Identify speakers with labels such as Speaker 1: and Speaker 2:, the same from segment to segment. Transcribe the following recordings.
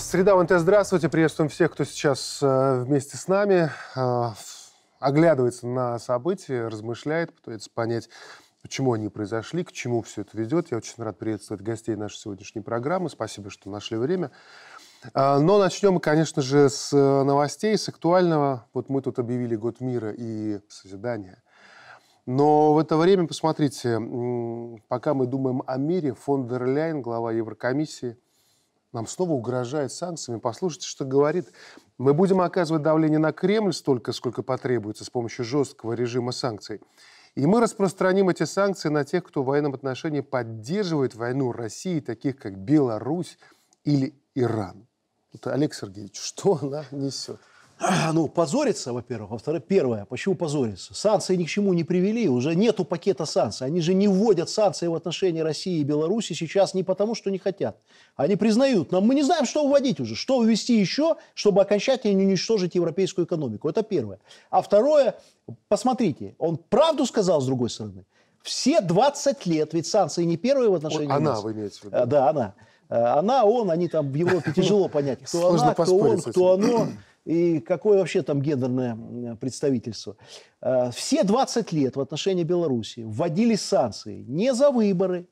Speaker 1: Среда ВНТ, здравствуйте. Приветствуем всех, кто сейчас э, вместе с нами э, оглядывается на события, размышляет, пытается понять, почему они произошли, к чему все это ведет. Я очень рад приветствовать гостей нашей сегодняшней программы. Спасибо, что нашли время. Э, но начнем, конечно же, с новостей, с актуального. Вот мы тут объявили год мира и созидания. Но в это время, посмотрите, пока мы думаем о мире, фон дер Ляйн, глава Еврокомиссии, нам снова угрожает санкциями. Послушайте, что говорит. Мы будем оказывать давление на Кремль столько, сколько потребуется с помощью жесткого режима санкций. И мы распространим эти санкции на тех, кто в военном отношении поддерживает войну России, таких как Беларусь или Иран. Вот, Олег Сергеевич, что она несет?
Speaker 2: ну, позориться, во-первых. Во-вторых, первое, почему позориться? Санкции ни к чему не привели, уже нету пакета санкций. Они же не вводят санкции в отношении России и Беларуси сейчас не потому, что не хотят. Они признают, но мы не знаем, что вводить уже, что ввести еще, чтобы окончательно не уничтожить европейскую экономику. Это первое. А второе, посмотрите, он правду сказал с другой стороны. Все 20 лет, ведь санкции не первые в отношении
Speaker 1: Она,
Speaker 2: нас.
Speaker 1: вы имеете в виду?
Speaker 2: А, да, она. А, она, он, они там в Европе тяжело понять, кто она, кто он, кто оно и какое вообще там гендерное представительство. Э, все 20 лет в отношении Беларуси вводились санкции не за выборы,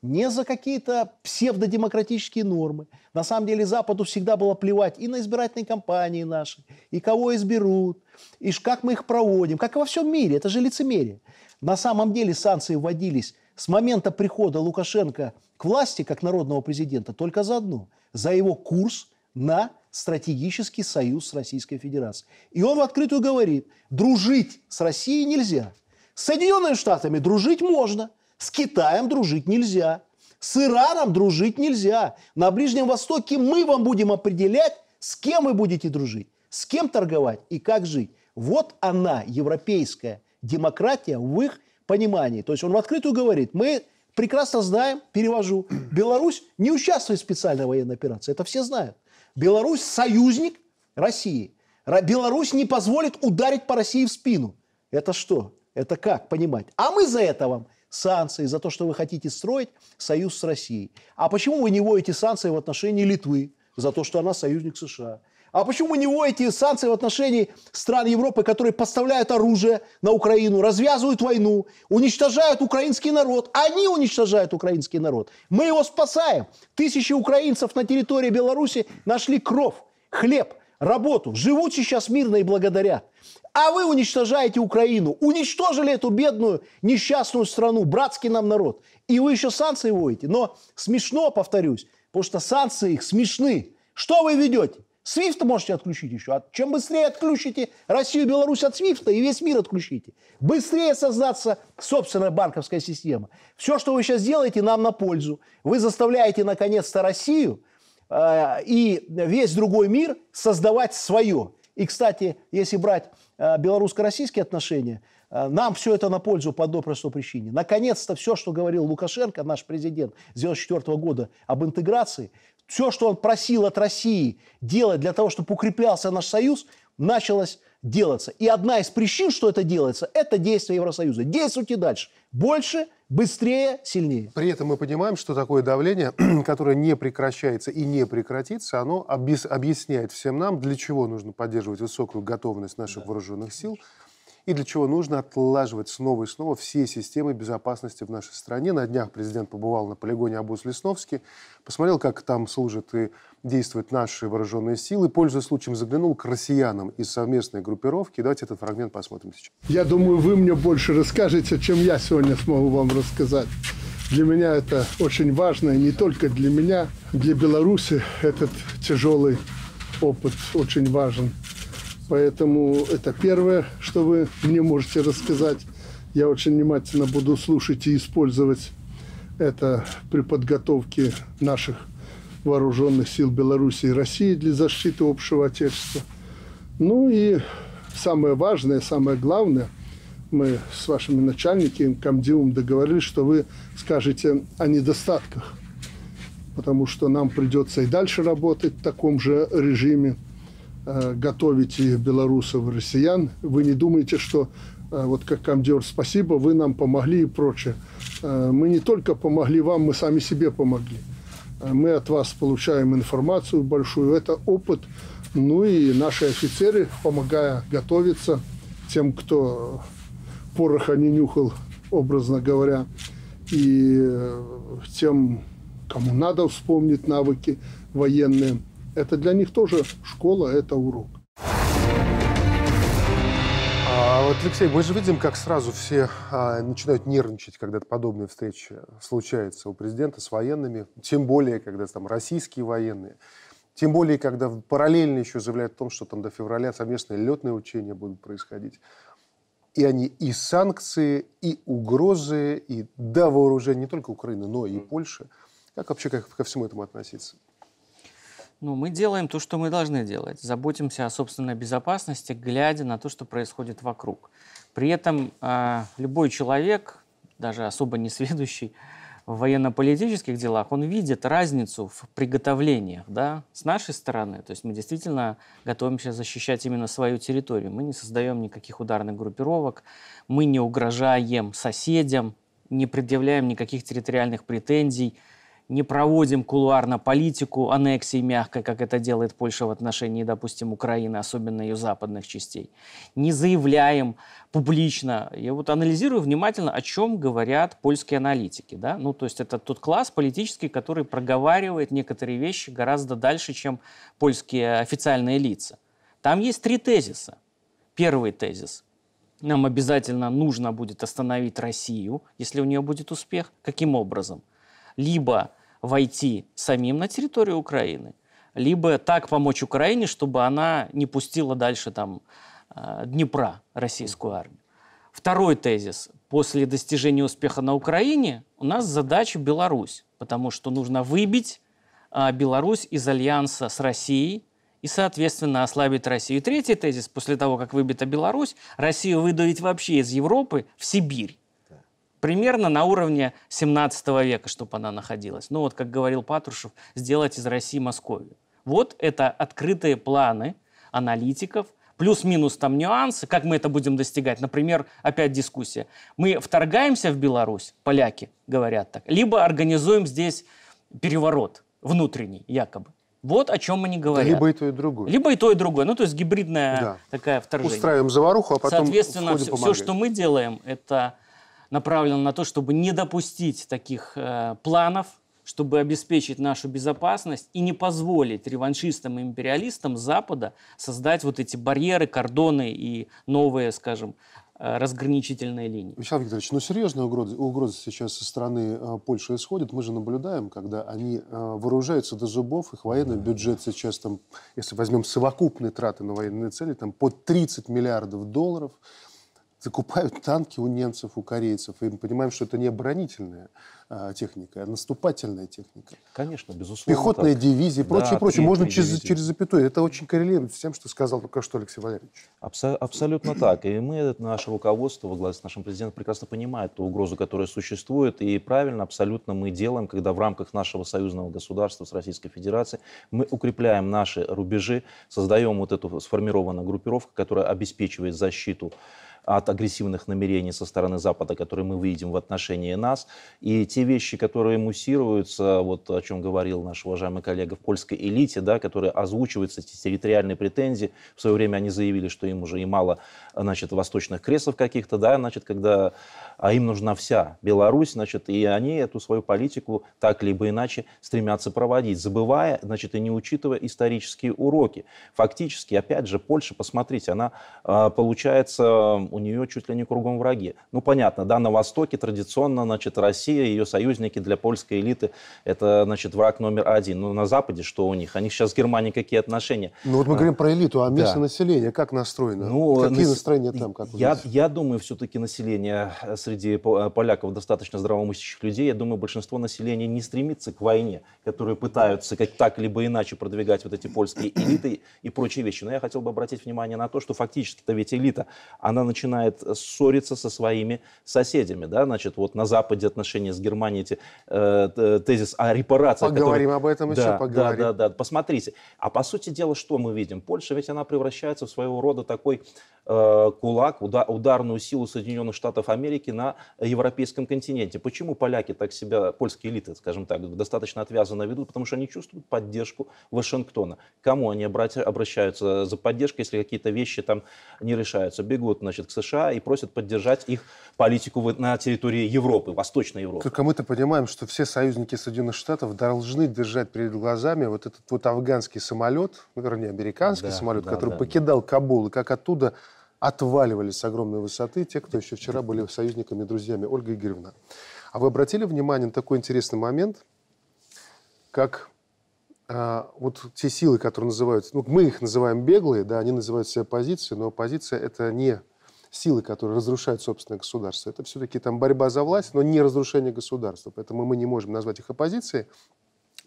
Speaker 2: не за какие-то псевдодемократические нормы. На самом деле Западу всегда было плевать и на избирательные кампании наши, и кого изберут, и как мы их проводим, как и во всем мире. Это же лицемерие. На самом деле санкции вводились с момента прихода Лукашенко к власти как народного президента только за одно – за его курс на стратегический союз с Российской Федерацией. И он в открытую говорит, дружить с Россией нельзя. С Соединенными Штатами дружить можно, с Китаем дружить нельзя, с Ираном дружить нельзя. На Ближнем Востоке мы вам будем определять, с кем вы будете дружить, с кем торговать и как жить. Вот она, европейская демократия в их понимании. То есть он в открытую говорит, мы прекрасно знаем, перевожу, Беларусь не участвует в специальной военной операции, это все знают. Беларусь союзник России. Беларусь не позволит ударить по России в спину. Это что? Это как понимать? А мы за это вам санкции, за то, что вы хотите строить союз с Россией. А почему вы не вводите санкции в отношении Литвы? За то, что она союзник США. А почему не вводите санкции в отношении стран Европы, которые поставляют оружие на Украину, развязывают войну, уничтожают украинский народ? Они уничтожают украинский народ. Мы его спасаем. Тысячи украинцев на территории Беларуси нашли кров, хлеб, работу, живут сейчас мирно и благодарят. А вы уничтожаете Украину, уничтожили эту бедную, несчастную страну, братский нам народ. И вы еще санкции вводите. Но смешно, повторюсь, потому что санкции их смешны. Что вы ведете? Свифт можете отключить еще. А чем быстрее отключите Россию и Беларусь от Свифта, и весь мир отключите. Быстрее создаться собственная банковская система. Все, что вы сейчас делаете, нам на пользу. Вы заставляете, наконец-то, Россию э, и весь другой мир создавать свое. И, кстати, если брать э, белорусско-российские отношения, нам все это на пользу по одной простой причине. Наконец-то все, что говорил Лукашенко, наш президент с 1994 года об интеграции, все, что он просил от России делать для того, чтобы укреплялся наш союз, началось делаться. И одна из причин, что это делается, это действие Евросоюза. Действуйте дальше. Больше, быстрее, сильнее.
Speaker 1: При этом мы понимаем, что такое давление, которое не прекращается и не прекратится, оно объясняет всем нам, для чего нужно поддерживать высокую готовность наших да. вооруженных сил – и для чего нужно отлаживать снова и снова все системы безопасности в нашей стране. На днях президент побывал на полигоне Абус-Лесновский, посмотрел, как там служат и действуют наши вооруженные силы. Пользуясь случаем, заглянул к россиянам из совместной группировки. Давайте этот фрагмент посмотрим сейчас.
Speaker 3: Я думаю, вы мне больше расскажете, чем я сегодня смогу вам рассказать. Для меня это очень важно, и не только для меня, для Беларуси этот тяжелый опыт очень важен. Поэтому это первое, что вы мне можете рассказать. Я очень внимательно буду слушать и использовать это при подготовке наших вооруженных сил Беларуси и России для защиты общего Отечества. Ну и самое важное, самое главное, мы с вашими начальниками, комдивом договорились, что вы скажете о недостатках, потому что нам придется и дальше работать в таком же режиме – готовите белорусов и россиян. Вы не думаете, что э, вот как комдер, спасибо, вы нам помогли и прочее. Э, мы не только помогли вам, мы сами себе помогли. Мы от вас получаем информацию большую. Это опыт. Ну и наши офицеры, помогая готовиться тем, кто пороха не нюхал, образно говоря, и э, тем, кому надо вспомнить навыки военные. Это для них тоже школа, это урок.
Speaker 1: А вот, Алексей, мы же видим, как сразу все а, начинают нервничать, когда подобные встречи случаются у президента с военными, тем более, когда там российские военные, тем более, когда параллельно еще заявляют о том, что там до февраля совместные летные учения будут происходить. И они и санкции, и угрозы, и до вооружения не только Украины, но и Польши. Как вообще как, ко всему этому относиться?
Speaker 4: Ну, мы делаем то, что мы должны делать. Заботимся о собственной безопасности, глядя на то, что происходит вокруг. При этом э, любой человек, даже особо не сведущий в военно-политических делах, он видит разницу в приготовлениях да, с нашей стороны. То есть мы действительно готовимся защищать именно свою территорию. Мы не создаем никаких ударных группировок, мы не угрожаем соседям, не предъявляем никаких территориальных претензий – не проводим кулуарно политику аннексии мягкой, как это делает Польша в отношении, допустим, Украины, особенно ее западных частей. Не заявляем публично. Я вот анализирую внимательно, о чем говорят польские аналитики. Да? Ну, то есть это тот класс политический, который проговаривает некоторые вещи гораздо дальше, чем польские официальные лица. Там есть три тезиса. Первый тезис. Нам обязательно нужно будет остановить Россию, если у нее будет успех. Каким образом? Либо войти самим на территорию Украины, либо так помочь Украине, чтобы она не пустила дальше там э, Днепра российскую армию. Второй тезис. После достижения успеха на Украине у нас задача Беларусь, потому что нужно выбить э, Беларусь из альянса с Россией и, соответственно, ослабить Россию. Третий тезис. После того, как выбита Беларусь, Россию выдавить вообще из Европы в Сибирь примерно на уровне 17 века, чтобы она находилась. Ну вот, как говорил Патрушев, сделать из России Московию. Вот это открытые планы аналитиков, плюс-минус там нюансы, как мы это будем достигать. Например, опять дискуссия. Мы вторгаемся в Беларусь, поляки говорят так, либо организуем здесь переворот внутренний, якобы. Вот о чем мы не говорим.
Speaker 1: Либо и то, и другое.
Speaker 4: Либо и то, и другое. Ну, то есть гибридная да. такая вторжение.
Speaker 1: Устраиваем заваруху, а потом
Speaker 4: Соответственно, все, все, что мы делаем, это направлена на то, чтобы не допустить таких э, планов, чтобы обеспечить нашу безопасность и не позволить реваншистам и империалистам Запада создать вот эти барьеры, кордоны и новые, скажем, э, разграничительные линии.
Speaker 1: Вячеслав Викторович, ну серьезная угроза, угроза сейчас со стороны э, Польши исходит. Мы же наблюдаем, когда они э, вооружаются до зубов, их военный бюджет сейчас, там, если возьмем совокупные траты на военные цели, там под 30 миллиардов долларов – закупают танки у немцев, у корейцев, и мы понимаем, что это не оборонительная а, техника, а наступательная техника.
Speaker 5: Конечно, безусловно.
Speaker 1: Пехотные так. дивизии, прочее, да, прочее. Можно через, через запятую. Это очень коррелирует с тем, что сказал только что Алексей Валерьевич.
Speaker 5: Абсо- абсолютно так. И мы, наше руководство во главе с нашим президентом, прекрасно понимает ту угрозу, которая существует. И правильно абсолютно мы делаем, когда в рамках нашего союзного государства с Российской Федерацией мы укрепляем наши рубежи, создаем вот эту сформированную группировку, которая обеспечивает защиту от агрессивных намерений со стороны Запада, которые мы видим в отношении нас. И те вещи, которые муссируются, вот о чем говорил наш уважаемый коллега в польской элите, да, которые озвучиваются, эти территориальные претензии, в свое время они заявили, что им уже и мало значит, восточных кресов каких-то, да, значит, когда а им нужна вся Беларусь, значит, и они эту свою политику так либо иначе стремятся проводить, забывая, значит, и не учитывая исторические уроки. Фактически, опять же, Польша, посмотрите, она, а, получается, у нее чуть ли не кругом враги. Ну, понятно, да, на Востоке традиционно, значит, Россия, ее союзники для польской элиты, это, значит, враг номер один. Но на Западе что у них? Они сейчас с Германией какие отношения?
Speaker 1: Ну, вот мы а, говорим про элиту, а местное да. население как настроено? Ну, Какие нас... настроения там? Как
Speaker 5: я, я думаю, все-таки население среди э, поляков достаточно здравомыслящих людей. Я думаю, большинство населения не стремится к войне, которые пытаются как так либо иначе продвигать вот эти польские элиты и прочие вещи. Но я хотел бы обратить внимание на то, что фактически-то ведь элита, она начинает начинает ссориться со своими соседями. Да? Значит, вот на Западе отношения с Германией, эти, э, тезис о репарациях.
Speaker 1: Поговорим который... об этом
Speaker 5: да,
Speaker 1: еще, поговорим.
Speaker 5: Да, да, да, посмотрите. А по сути дела, что мы видим? Польша ведь она превращается в своего рода такой э, кулак, удар, ударную силу Соединенных Штатов Америки на европейском континенте. Почему поляки так себя, польские элиты, скажем так, достаточно отвязанно ведут? Потому что они чувствуют поддержку Вашингтона. Кому они обращаются за поддержкой, если какие-то вещи там не решаются? Бегут, значит, к США и просят поддержать их политику на территории Европы, Восточной Европы.
Speaker 1: Только мы-то понимаем, что все союзники Соединенных Штатов должны держать перед глазами вот этот вот афганский самолет, вернее, американский да, самолет, да, который да, покидал да. Кабул, и как оттуда отваливались с огромной высоты те, кто еще вчера были союзниками и друзьями. Ольга Игоревна, а вы обратили внимание на такой интересный момент, как а, вот те силы, которые называются, ну, мы их называем беглые, да, они называют себя оппозицией, но оппозиция это не силы, которые разрушают собственное государство. Это все-таки там борьба за власть, но не разрушение государства. Поэтому мы не можем назвать их оппозицией.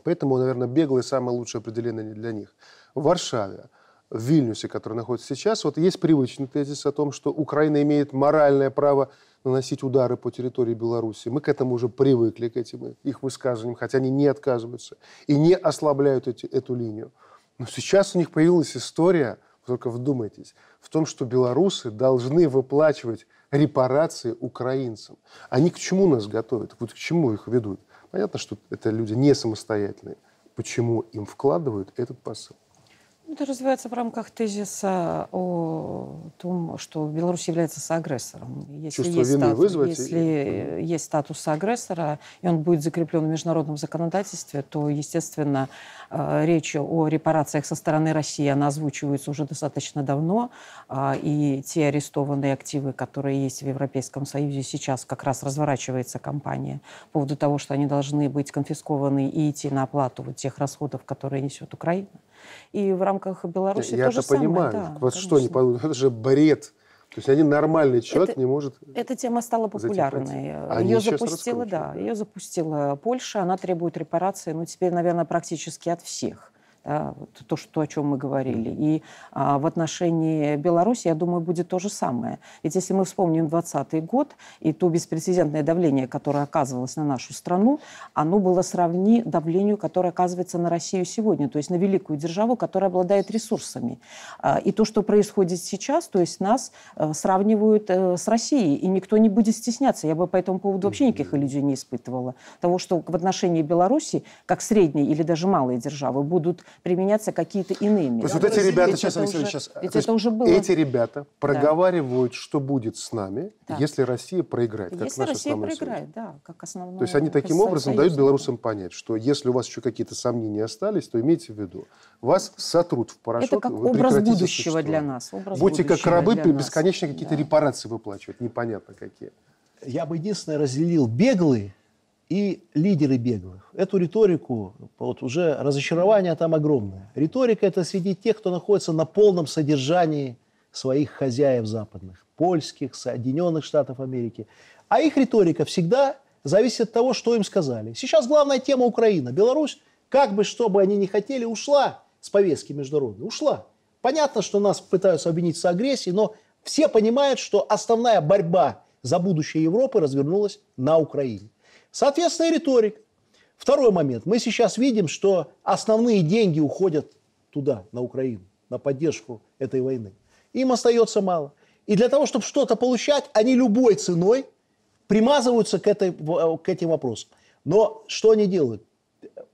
Speaker 1: Поэтому, наверное, беглые самое лучшее определение для них. В Варшаве в Вильнюсе, который находится сейчас, вот есть привычный тезис о том, что Украина имеет моральное право наносить удары по территории Беларуси. Мы к этому уже привыкли, к этим их высказываниям, хотя они не отказываются и не ослабляют эти, эту линию. Но сейчас у них появилась история, только вдумайтесь, в том, что белорусы должны выплачивать репарации украинцам. Они к чему нас готовят? Вот к чему их ведут? Понятно, что это люди не самостоятельные. Почему им вкладывают этот посыл?
Speaker 6: Это развивается в рамках тезиса о том, что Беларусь является соагрессором.
Speaker 1: Если Чувство есть вины статус, вызвать?
Speaker 6: Если и... есть статус соагрессора, и он будет закреплен в международном законодательстве, то, естественно, э, речь о репарациях со стороны России, она озвучивается уже достаточно давно, а, и те арестованные активы, которые есть в Европейском Союзе, сейчас как раз разворачивается кампания по поводу того, что они должны быть конфискованы и идти на оплату вот тех расходов, которые несет Украина. И в рамках Беларуси
Speaker 1: Я
Speaker 6: то же
Speaker 1: самое. понимаю. Да, вот конечно. что, не, это же бред. То есть один нормальный человек
Speaker 6: это,
Speaker 1: не может.
Speaker 6: Эта тема стала популярной. ее запустила, да, ее запустила Польша. Она требует репарации, ну теперь, наверное, практически от всех вот то, что, о чем мы говорили. И а, в отношении Беларуси, я думаю, будет то же самое. Ведь если мы вспомним 2020 год и то беспрецедентное давление, которое оказывалось на нашу страну, оно было сравни давлению, которое оказывается на Россию сегодня, то есть на великую державу, которая обладает ресурсами. А, и то, что происходит сейчас, то есть нас а, сравнивают а, с Россией, и никто не будет стесняться. Я бы по этому поводу вообще никаких иллюзий не испытывала. Того, что в отношении Беларуси, как средней или даже малой державы, будут применяться какие-то иные меры.
Speaker 1: То есть вот эти ребята, ведь сейчас, Алексей, сейчас, ведь это уже было. эти ребята проговаривают, да. что будет с нами, да. если Россия проиграет,
Speaker 6: как если Россия проиграет, да, как основной.
Speaker 1: То есть они таким образом дают белорусам понять, что если у вас еще какие-то сомнения остались, то имейте в виду, вас сотрут в порошок.
Speaker 6: Это как образ будущего для нас. Образ
Speaker 1: Будьте как рабы, бесконечно какие-то да. репарации выплачивать, непонятно какие.
Speaker 2: Я бы единственное разделил беглые и лидеры беглых. Эту риторику, вот уже разочарование там огромное. Риторика это среди тех, кто находится на полном содержании своих хозяев западных, польских, Соединенных Штатов Америки. А их риторика всегда зависит от того, что им сказали. Сейчас главная тема Украина. Беларусь, как бы, что бы они ни хотели, ушла с повестки международной. Ушла. Понятно, что нас пытаются обвинить с агрессией, но все понимают, что основная борьба за будущее Европы развернулась на Украине. Соответственно, риторик. Второй момент. Мы сейчас видим, что основные деньги уходят туда, на Украину, на поддержку этой войны. Им остается мало. И для того, чтобы что-то получать, они любой ценой примазываются к, этой, к этим вопросам. Но что они делают?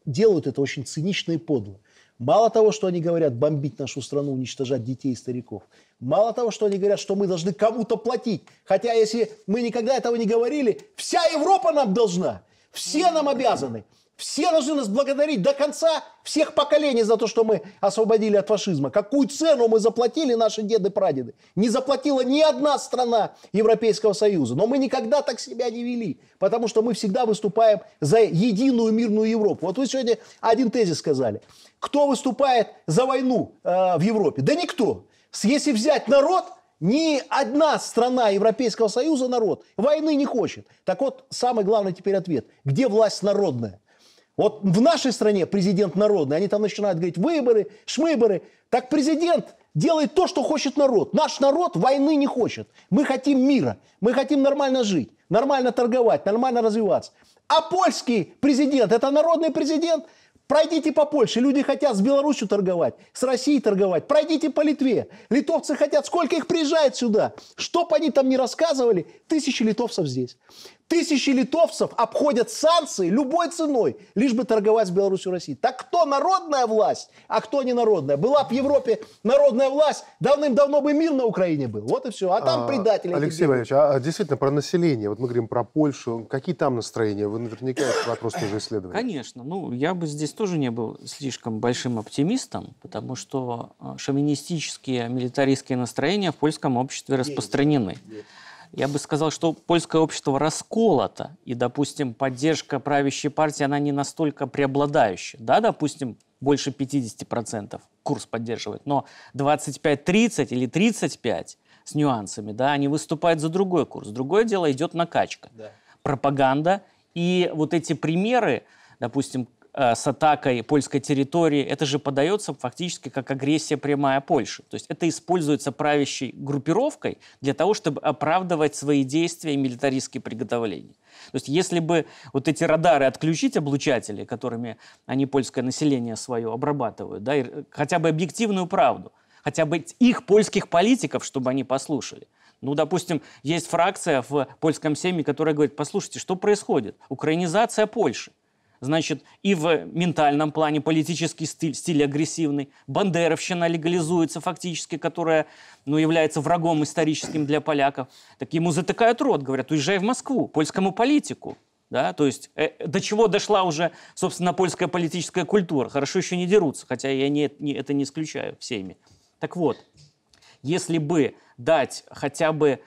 Speaker 2: Делают это очень цинично и подло. Мало того, что они говорят бомбить нашу страну, уничтожать детей и стариков. Мало того, что они говорят, что мы должны кому-то платить. Хотя если мы никогда этого не говорили, вся Европа нам должна. Все нам обязаны. Все должны нас благодарить до конца всех поколений за то, что мы освободили от фашизма. Какую цену мы заплатили наши деды-прадеды. Не заплатила ни одна страна Европейского Союза. Но мы никогда так себя не вели. Потому что мы всегда выступаем за единую мирную Европу. Вот вы сегодня один тезис сказали. Кто выступает за войну э, в Европе? Да никто. Если взять народ, ни одна страна Европейского Союза народ войны не хочет. Так вот, самый главный теперь ответ. Где власть народная? Вот в нашей стране президент народный, они там начинают говорить выборы, шмыборы. Так президент делает то, что хочет народ. Наш народ войны не хочет. Мы хотим мира, мы хотим нормально жить, нормально торговать, нормально развиваться. А польский президент, это народный президент – Пройдите по Польше, люди хотят с Беларусью торговать, с Россией торговать. Пройдите по Литве, литовцы хотят, сколько их приезжает сюда. Чтоб они там не рассказывали, тысячи литовцев здесь. Тысячи литовцев обходят санкции любой ценой, лишь бы торговать с Беларусью и Россией. Так кто народная власть, а кто не народная? Была бы в Европе народная власть, давным-давно бы мир на Украине был. Вот и все. А там а, предатели.
Speaker 1: Алексей Валерьевич, а действительно про население. Вот мы говорим про Польшу. Какие там настроения? Вы наверняка этот вопрос тоже исследовали.
Speaker 4: Конечно. Ну, я бы здесь тоже не был слишком большим оптимистом, потому что а, шовинистические, милитаристские настроения в польском обществе распространены. Есть. Я бы сказал, что польское общество расколото, и, допустим, поддержка правящей партии, она не настолько преобладающая. Да, допустим, больше 50% курс поддерживает, но 25-30 или 35 с нюансами, да, они выступают за другой курс. Другое дело идет накачка. Да. Пропаганда и вот эти примеры, допустим, с атакой польской территории, это же подается фактически как агрессия прямая Польши. То есть это используется правящей группировкой для того, чтобы оправдывать свои действия и милитаристские приготовления. То есть если бы вот эти радары отключить, облучатели, которыми они польское население свое обрабатывают, да, и хотя бы объективную правду, хотя бы их польских политиков, чтобы они послушали. Ну, допустим, есть фракция в польском семье, которая говорит, послушайте, что происходит? Украинизация Польши значит, и в ментальном плане политический стиль, стиль агрессивный. Бандеровщина легализуется фактически, которая ну, является врагом историческим для поляков. Так ему затыкают рот, говорят, уезжай в Москву, польскому политику. Да, то есть э, до чего дошла уже, собственно, польская политическая культура. Хорошо еще не дерутся, хотя я не, не, это не исключаю всеми. Так вот, если бы дать хотя бы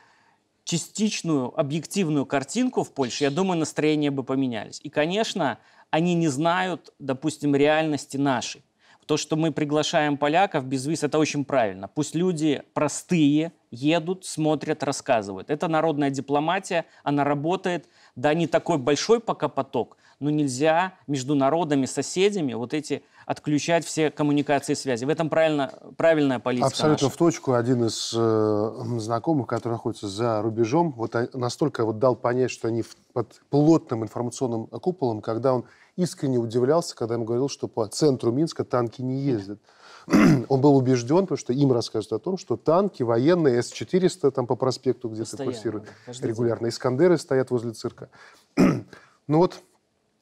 Speaker 4: частичную объективную картинку в Польше, я думаю, настроения бы поменялись. И, конечно, они не знают, допустим, реальности нашей. То, что мы приглашаем поляков без виз, это очень правильно. Пусть люди простые едут, смотрят, рассказывают. Это народная дипломатия, она работает. Да, не такой большой пока поток, но нельзя между народами, соседями вот эти отключать все коммуникации и связи. В этом правильно, правильная политика
Speaker 1: Абсолютно
Speaker 4: наша.
Speaker 1: в точку. Один из э, знакомых, который находится за рубежом, вот настолько вот дал понять, что они под плотным информационным куполом, когда он искренне удивлялся, когда ему говорил, что по центру Минска танки не ездят. Он был убежден, потому что им рассказывают о том, что танки военные С-400 там по проспекту где-то курсируют регулярно. Искандеры стоят возле цирка. Ну вот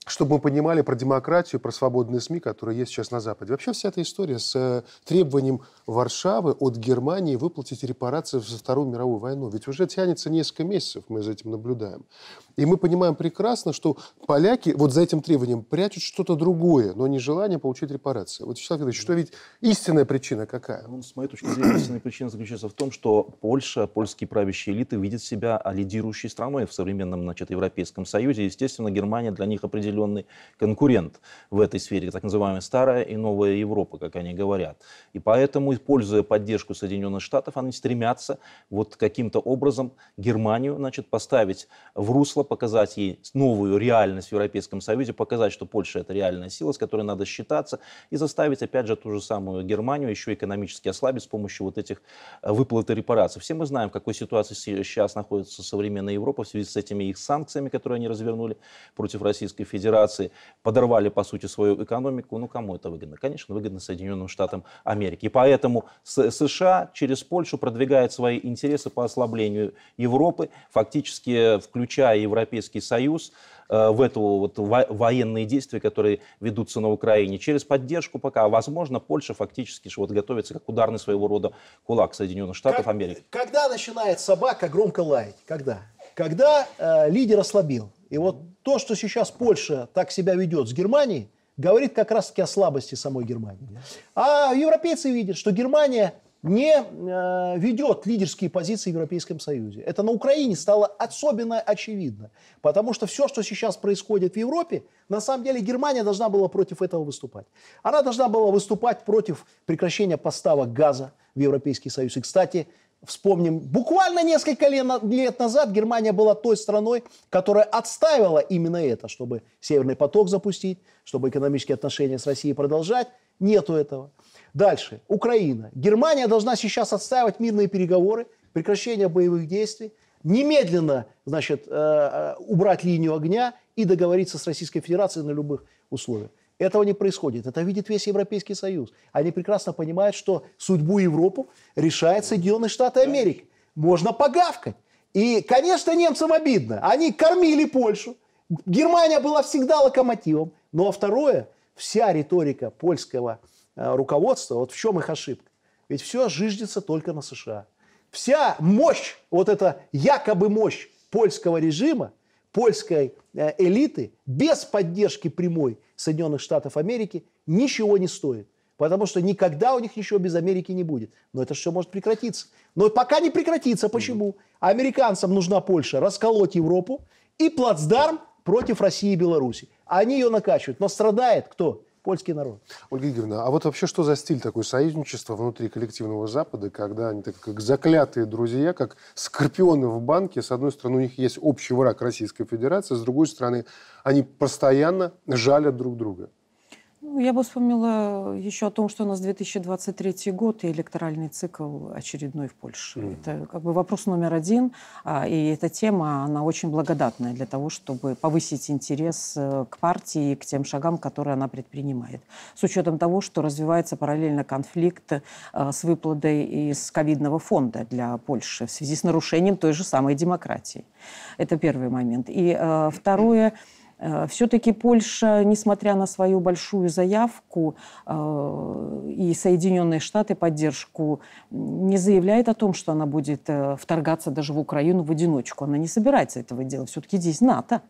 Speaker 1: чтобы мы понимали про демократию, про свободные СМИ, которые есть сейчас на Западе. Вообще вся эта история с э, требованием Варшавы от Германии выплатить репарации за Вторую мировую войну. Ведь уже тянется несколько месяцев, мы за этим наблюдаем. И мы понимаем прекрасно, что поляки вот за этим требованием прячут что-то другое, но не желание получить репарации. Вот, Вячеслав Федорович, что ведь истинная причина какая?
Speaker 5: Ну, с моей точки зрения, истинная причина заключается в том, что Польша, польские правящие элиты видят себя лидирующей страной в современном значит, Европейском Союзе. Естественно, Германия для них определенно определенный конкурент в этой сфере, так называемая старая и новая Европа, как они говорят. И поэтому, используя поддержку Соединенных Штатов, они стремятся вот каким-то образом Германию значит, поставить в русло, показать ей новую реальность в Европейском Союзе, показать, что Польша это реальная сила, с которой надо считаться, и заставить, опять же, ту же самую Германию еще экономически ослабить с помощью вот этих э, выплат и репараций. Все мы знаем, в какой ситуации сейчас находится современная Европа в связи с этими их санкциями, которые они развернули против Российской Федерации Федерации подорвали, по сути, свою экономику, ну, кому это выгодно? Конечно, выгодно Соединенным Штатам Америки. И поэтому США через Польшу продвигает свои интересы по ослаблению Европы, фактически включая Европейский Союз э, в это вот военные действия, которые ведутся на Украине, через поддержку пока, возможно, Польша фактически вот готовится как ударный своего рода кулак Соединенных Штатов как, Америки.
Speaker 2: Когда начинает собака громко лаять? Когда? Когда э, лидер ослабил. И вот то, что сейчас Польша так себя ведет с Германией, говорит как раз-таки о слабости самой Германии. А европейцы видят, что Германия не э, ведет лидерские позиции в Европейском Союзе. Это на Украине стало особенно очевидно. Потому что все, что сейчас происходит в Европе, на самом деле Германия должна была против этого выступать. Она должна была выступать против прекращения поставок газа в Европейский Союз. И, кстати, вспомним, буквально несколько лет назад Германия была той страной, которая отстаивала именно это, чтобы Северный поток запустить, чтобы экономические отношения с Россией продолжать. Нету этого. Дальше. Украина. Германия должна сейчас отстаивать мирные переговоры, прекращение боевых действий, немедленно, значит, э, э, убрать линию огня и договориться с Российской Федерацией на любых условиях. Этого не происходит. Это видит весь Европейский Союз. Они прекрасно понимают, что судьбу Европы решает Соединенные Штаты Америки. Можно погавкать. И, конечно, немцам обидно. Они кормили Польшу. Германия была всегда локомотивом. Ну а второе, вся риторика польского э, руководства, вот в чем их ошибка. Ведь все жиждется только на США. Вся мощь, вот эта якобы мощь польского режима, польской э, элиты без поддержки прямой Соединенных Штатов Америки ничего не стоит. Потому что никогда у них ничего без Америки не будет. Но это все может прекратиться. Но пока не прекратится. Почему? Американцам нужна Польша расколоть Европу и плацдарм против России и Беларуси. Они ее накачивают. Но страдает кто? Польский народ.
Speaker 1: Ольга Игоревна, а вот вообще что за стиль такой союзничества внутри коллективного Запада, когда они так как заклятые друзья, как скорпионы в банке, с одной стороны у них есть общий враг Российской Федерации, с другой стороны они постоянно жалят друг друга?
Speaker 6: Ну, я бы вспомнила еще о том, что у нас 2023 год и электоральный цикл очередной в Польше. Mm. Это как бы вопрос номер один. А, и эта тема, она очень благодатная для того, чтобы повысить интерес э, к партии и к тем шагам, которые она предпринимает. С учетом того, что развивается параллельно конфликт э, с выплатой из ковидного фонда для Польши в связи с нарушением той же самой демократии. Это первый момент. И э, второе – Э, Все-таки Польша, несмотря на свою большую заявку э, и Соединенные Штаты поддержку, не заявляет о том, что она будет э, вторгаться даже в Украину в одиночку. Она не собирается этого делать. Все-таки здесь НАТО.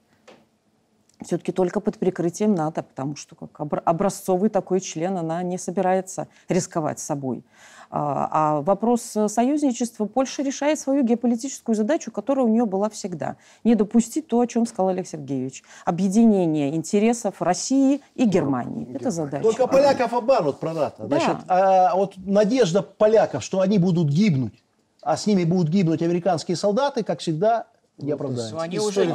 Speaker 6: Все-таки только под прикрытием НАТО, потому что как образцовый такой член она не собирается рисковать собой. А, а вопрос э, союзничества Польша решает свою геополитическую задачу, которая у нее была всегда. Не допустить то, о чем сказал Олег Сергеевич. Объединение интересов России и Германии. Это задача.
Speaker 2: Только поляков обманут про НАТО. Да. Значит, а вот надежда поляков, что они будут гибнуть, а с ними будут гибнуть американские солдаты, как всегда, не оправдается. Они уже не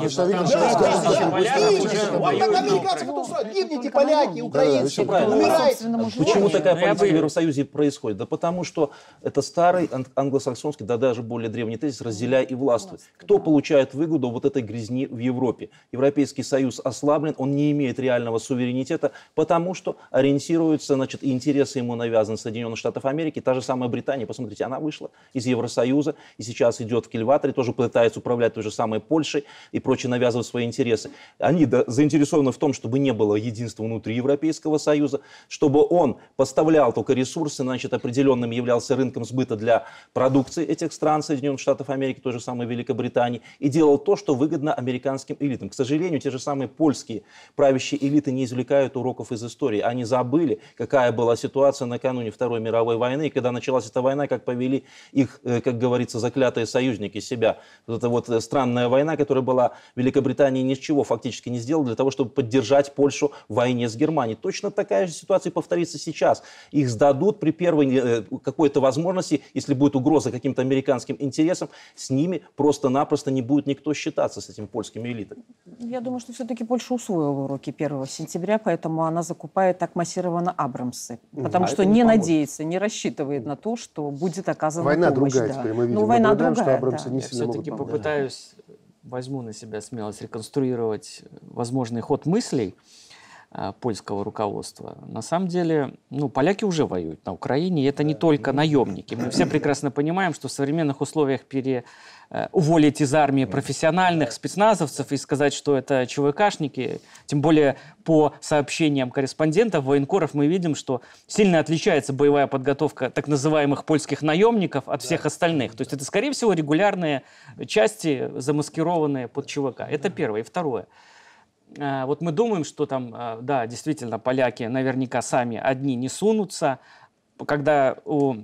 Speaker 2: Гибните поляки, украинцы, умирайте.
Speaker 5: Почему такая политика в Евросоюзе происходит? Да потому что это старый англосаксонский, да даже более древний тезис «разделяй и властвуй». Кто получает выгоду вот этой грязни в Европе? Европейский Союз ослаблен, он не имеет реального суверенитета, потому что ориентируется, значит, интересы ему навязаны Соединенных Штатов Америки. Та же самая Британия, посмотрите, она вышла из Евросоюза и сейчас идет в кильваторе, тоже пытается управлять той же же самой Польшей и прочее навязывают свои интересы. Они заинтересованы в том, чтобы не было единства внутри Европейского Союза, чтобы он поставлял только ресурсы, значит, определенным являлся рынком сбыта для продукции этих стран, Соединенных Штатов Америки, той же самой Великобритании, и делал то, что выгодно американским элитам. К сожалению, те же самые польские правящие элиты не извлекают уроков из истории. Они забыли, какая была ситуация накануне Второй мировой войны, и когда началась эта война, как повели их, э, как говорится, заклятые союзники себя. Вот это вот э, страна странная война, которая была в Великобритании, ничего фактически не сделала для того, чтобы поддержать Польшу в войне с Германией. Точно такая же ситуация повторится сейчас. Их сдадут при первой э, какой-то возможности, если будет угроза каким-то американским интересам, с ними просто-напросто не будет никто считаться с этими польскими элитами.
Speaker 6: Я думаю, что все-таки Польша усвоила уроки 1 сентября, поэтому она закупает так массированно Абрамсы. Потому а что не, не надеется, не рассчитывает на то, что будет оказана
Speaker 1: война
Speaker 6: помощь.
Speaker 1: Другая
Speaker 6: да.
Speaker 1: теперь мы видим.
Speaker 6: Ну, война другая, что Абрамсы
Speaker 4: да.
Speaker 6: не
Speaker 4: сильно все-таки попытаюсь возьму на себя смелость реконструировать возможный ход мыслей э, польского руководства. На самом деле, ну, поляки уже воюют на Украине, и это не только наемники. Мы все прекрасно понимаем, что в современных условиях пере Э, уволить из армии профессиональных спецназовцев и сказать, что это ЧВКшники. Тем более по сообщениям корреспондентов, военкоров мы видим, что сильно отличается боевая подготовка так называемых польских наемников от всех остальных. То есть это, скорее всего, регулярные части, замаскированные под ЧВК. Это первое. И второе. Э, вот мы думаем, что там, э, да, действительно, поляки наверняка сами одни не сунутся. Когда у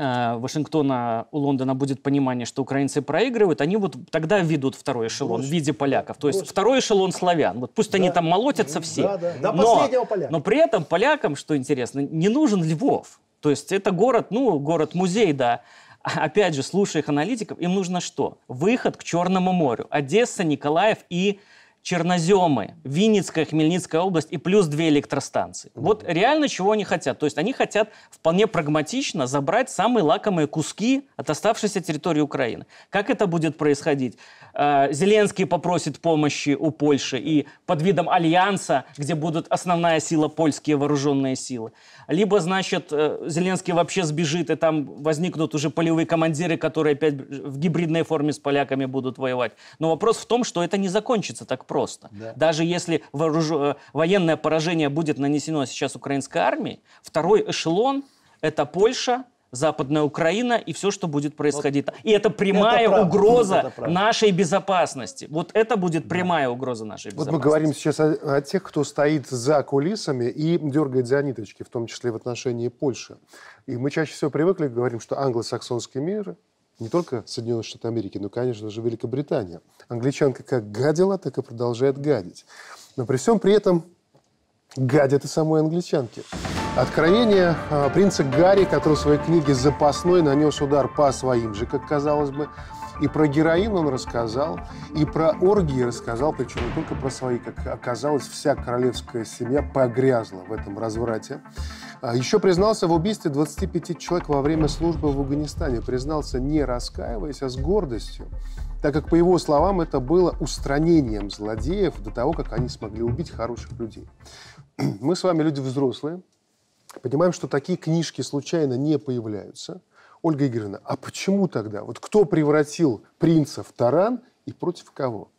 Speaker 4: Э, Вашингтона, у Лондона будет понимание, что украинцы проигрывают, они вот тогда ведут второй эшелон Брось. в виде поляков. То есть Брось. второй эшелон славян. Вот пусть да. они там молотятся все. Да, да. До но, последнего поляка. Но при этом полякам, что интересно, не нужен Львов. То есть это город, ну, город-музей, да, опять же, слушая их аналитиков, им нужно что? Выход к Черному морю. Одесса, Николаев и Черноземы, Винницкая, Хмельницкая область и плюс две электростанции. Mm-hmm. Вот реально чего они хотят. То есть они хотят вполне прагматично забрать самые лакомые куски от оставшейся территории Украины. Как это будет происходить? Э, Зеленский попросит помощи у Польши и под видом альянса, где будут основная сила польские вооруженные силы. Либо, значит, э, Зеленский вообще сбежит, и там возникнут уже полевые командиры, которые опять в гибридной форме с поляками будут воевать. Но вопрос в том, что это не закончится так просто. Да. Даже если вооруж... Э, военное поражение будет нанесено сейчас украинской армии, второй эшелон – это Польша, Западная Украина и все, что будет происходить. Вот и это прямая это угроза это нашей безопасности. Вот это будет прямая да. угроза нашей безопасности.
Speaker 1: Вот мы говорим сейчас о, о тех, кто стоит за кулисами и дергает за ниточки, в том числе в отношении Польши. И мы чаще всего привыкли говорим, что англосаксонский мир не только Соединенные Штаты Америки, но, конечно же, Великобритания. Англичанка как гадила, так и продолжает гадить. Но при всем при этом гадят и самой англичанки. Откровение э, принца Гарри, который в своей книге «Запасной» нанес удар по своим же, как казалось бы. И про героин он рассказал, и про оргии рассказал, причем не только про свои, как оказалось, вся королевская семья погрязла в этом разврате. А еще признался в убийстве 25 человек во время службы в Афганистане. Признался не раскаиваясь, а с гордостью, так как, по его словам, это было устранением злодеев до того, как они смогли убить хороших людей. Мы с вами люди взрослые, понимаем, что такие книжки случайно не появляются. Ольга Игоревна, а почему тогда? Вот кто превратил принца в таран и против кого?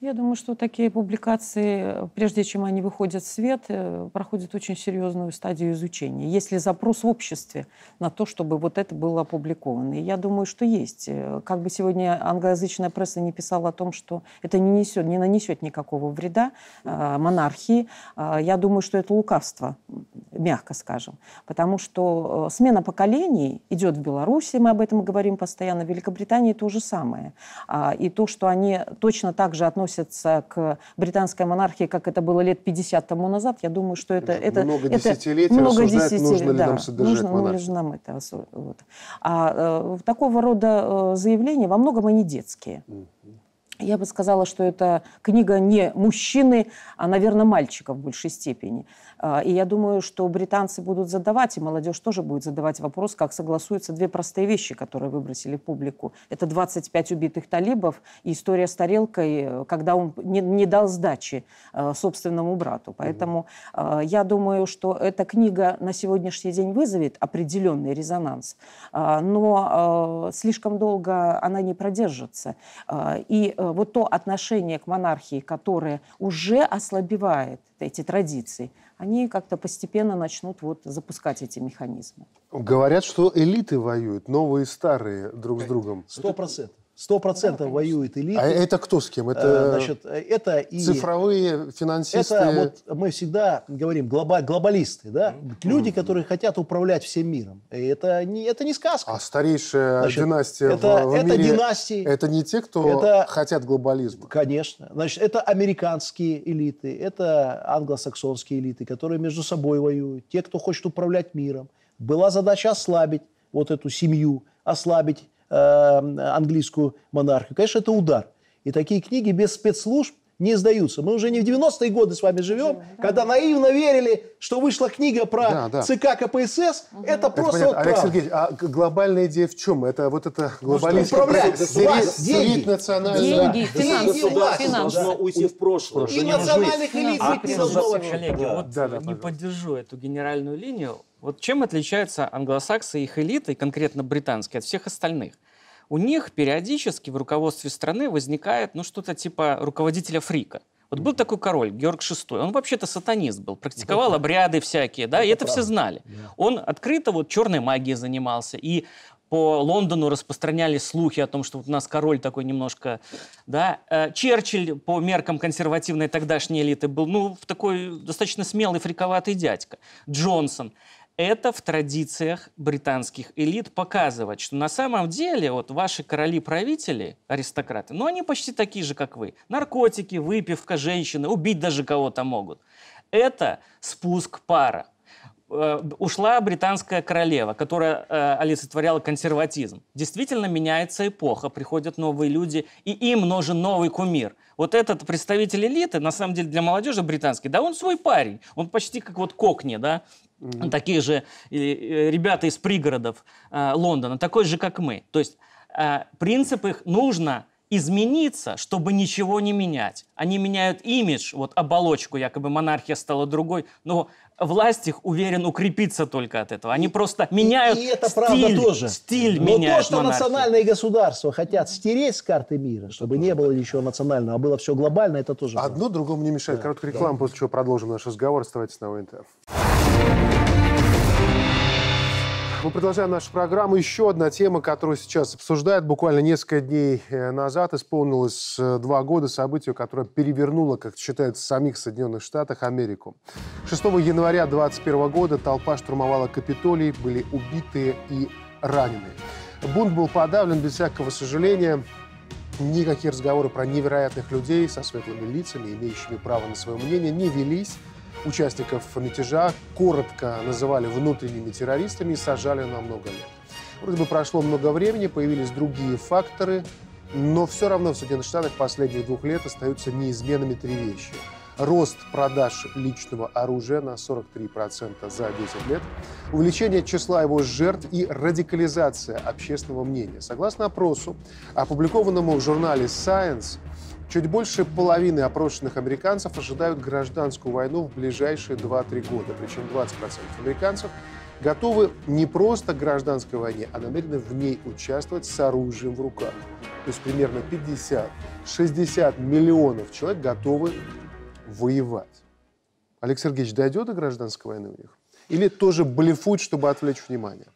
Speaker 6: Я думаю, что такие публикации, прежде чем они выходят в свет, э, проходят очень серьезную стадию изучения. Есть ли запрос в обществе на то, чтобы вот это было опубликовано? И я думаю, что есть. Э, как бы сегодня англоязычная пресса не писала о том, что это не, несет, не нанесет никакого вреда э, монархии, я думаю, что это лукавство, мягко скажем. Потому что смена поколений идет в Беларуси, мы об этом говорим постоянно, в Великобритании то же самое. А, и то, что они точно так же относятся относятся к британской монархии, как это было лет 50 тому назад, я думаю, что это... это
Speaker 1: много это, десятилетий много десятилетий, нужно ли да, нам содержать нужно,
Speaker 6: нужно ли нам это. Вот. А э, такого рода э, заявления во многом они детские. Я бы сказала, что это книга не мужчины, а, наверное, мальчика в большей степени. А, и я думаю, что британцы будут задавать, и молодежь тоже будет задавать вопрос, как согласуются две простые вещи, которые выбросили публику. Это 25 убитых талибов и история с тарелкой, когда он не, не дал сдачи а, собственному брату. Поэтому mm-hmm. я думаю, что эта книга на сегодняшний день вызовет определенный резонанс, но слишком долго она не продержится. И вот то отношение к монархии, которое уже ослабевает эти традиции, они как-то постепенно начнут вот запускать эти механизмы.
Speaker 1: Говорят, что элиты воюют, новые и старые друг с другом.
Speaker 2: Сто процентов. Сто процентов воюет элита.
Speaker 1: А это кто с кем? Это,
Speaker 2: э, Значит, это
Speaker 1: и цифровые финансисты?
Speaker 2: Это вот мы всегда говорим глоба, глобалисты, да? Люди, которые хотят управлять всем миром. И это не, это не сказка.
Speaker 1: А старейшая Значит, династия
Speaker 2: это,
Speaker 1: в, в
Speaker 2: это мире, династии.
Speaker 1: Это не те, кто это, хотят глобализма?
Speaker 2: Конечно. Значит, это американские элиты, это англосаксонские элиты, которые между собой воюют. Те, кто хочет управлять миром. Была задача ослабить вот эту семью, ослабить Э, английскую монархию. Конечно, это удар. И такие книги без спецслужб не издаются. Мы уже не в 90-е годы с вами живем, да, когда наивно верили, что вышла книга про да, да. ЦК КПСС. Угу. Это, это просто вот
Speaker 1: Олег Сергеевич, а глобальная идея в чем? Это вот это глобалистское...
Speaker 2: Управлять, власть, деньги.
Speaker 6: Национальное... Деньги, да. финансы.
Speaker 5: Государство должно уйти в прошлое.
Speaker 2: И национальных элит
Speaker 4: не должно Коллеги, вот да, да, не поддержу эту генеральную линию. Вот чем отличаются англосаксы и их элиты, конкретно британские, от всех остальных? у них периодически в руководстве страны возникает ну, что-то типа руководителя фрика. Вот был такой король, Георг VI, он вообще-то сатанист был, практиковал обряды всякие, да, и это все знали. Он открыто вот черной магией занимался, и по Лондону распространялись слухи о том, что вот у нас король такой немножко, да. Э, Черчилль по меркам консервативной тогдашней элиты был, ну, такой достаточно смелый, фриковатый дядька. Джонсон это в традициях британских элит показывать, что на самом деле вот ваши короли-правители, аристократы, ну они почти такие же, как вы. Наркотики, выпивка, женщины, убить даже кого-то могут. Это спуск пара. э, ушла британская королева, которая э, олицетворяла консерватизм. Действительно меняется эпоха, приходят новые люди, и им нужен новый кумир. Вот этот представитель элиты, на самом деле для молодежи британской, да он свой парень, он почти как вот Кокни, да, mm-hmm. такие же э, ребята из пригородов э, Лондона, такой же, как мы. То есть э, принцип их нужно измениться, чтобы ничего не менять. Они меняют имидж, вот оболочку, якобы монархия стала другой, но власть их, уверен, укрепится только от этого. Они просто меняют
Speaker 2: и, и это стиль, правда тоже.
Speaker 4: стиль
Speaker 2: Но
Speaker 4: меняют
Speaker 2: то, что
Speaker 4: монархию.
Speaker 2: национальные государства хотят стереть с карты мира, чтобы не было еще национального, а было все глобально, это тоже
Speaker 1: Одно правда. другому не мешает. Да, Короткая реклама, да. после чего продолжим наш разговор. Оставайтесь на ОНТ. Мы продолжаем нашу программу. Еще одна тема, которую сейчас обсуждают. Буквально несколько дней э, назад исполнилось э, два года событию, которое перевернуло, как считается, самих Соединенных Штатах Америку. 6 января 2021 года толпа штурмовала Капитолий, были убитые и раненые. Бунт был подавлен без всякого сожаления. Никакие разговоры про невероятных людей со светлыми лицами, имеющими право на свое мнение, не велись участников мятежа коротко называли внутренними террористами и сажали на много лет. Вроде бы прошло много времени, появились другие факторы, но все равно в Соединенных Штатах последних двух лет остаются неизменными три вещи. Рост продаж личного оружия на 43% за 10 лет, увеличение числа его жертв и радикализация общественного мнения. Согласно опросу, опубликованному в журнале Science, Чуть больше половины опрошенных американцев ожидают гражданскую войну в ближайшие 2-3 года. Причем 20% американцев готовы не просто к гражданской войне, а намерены в ней участвовать с оружием в руках. То есть примерно 50-60 миллионов человек готовы воевать. Олег Сергеевич, дойдет до гражданской войны у них? Или тоже блефуют, чтобы отвлечь внимание?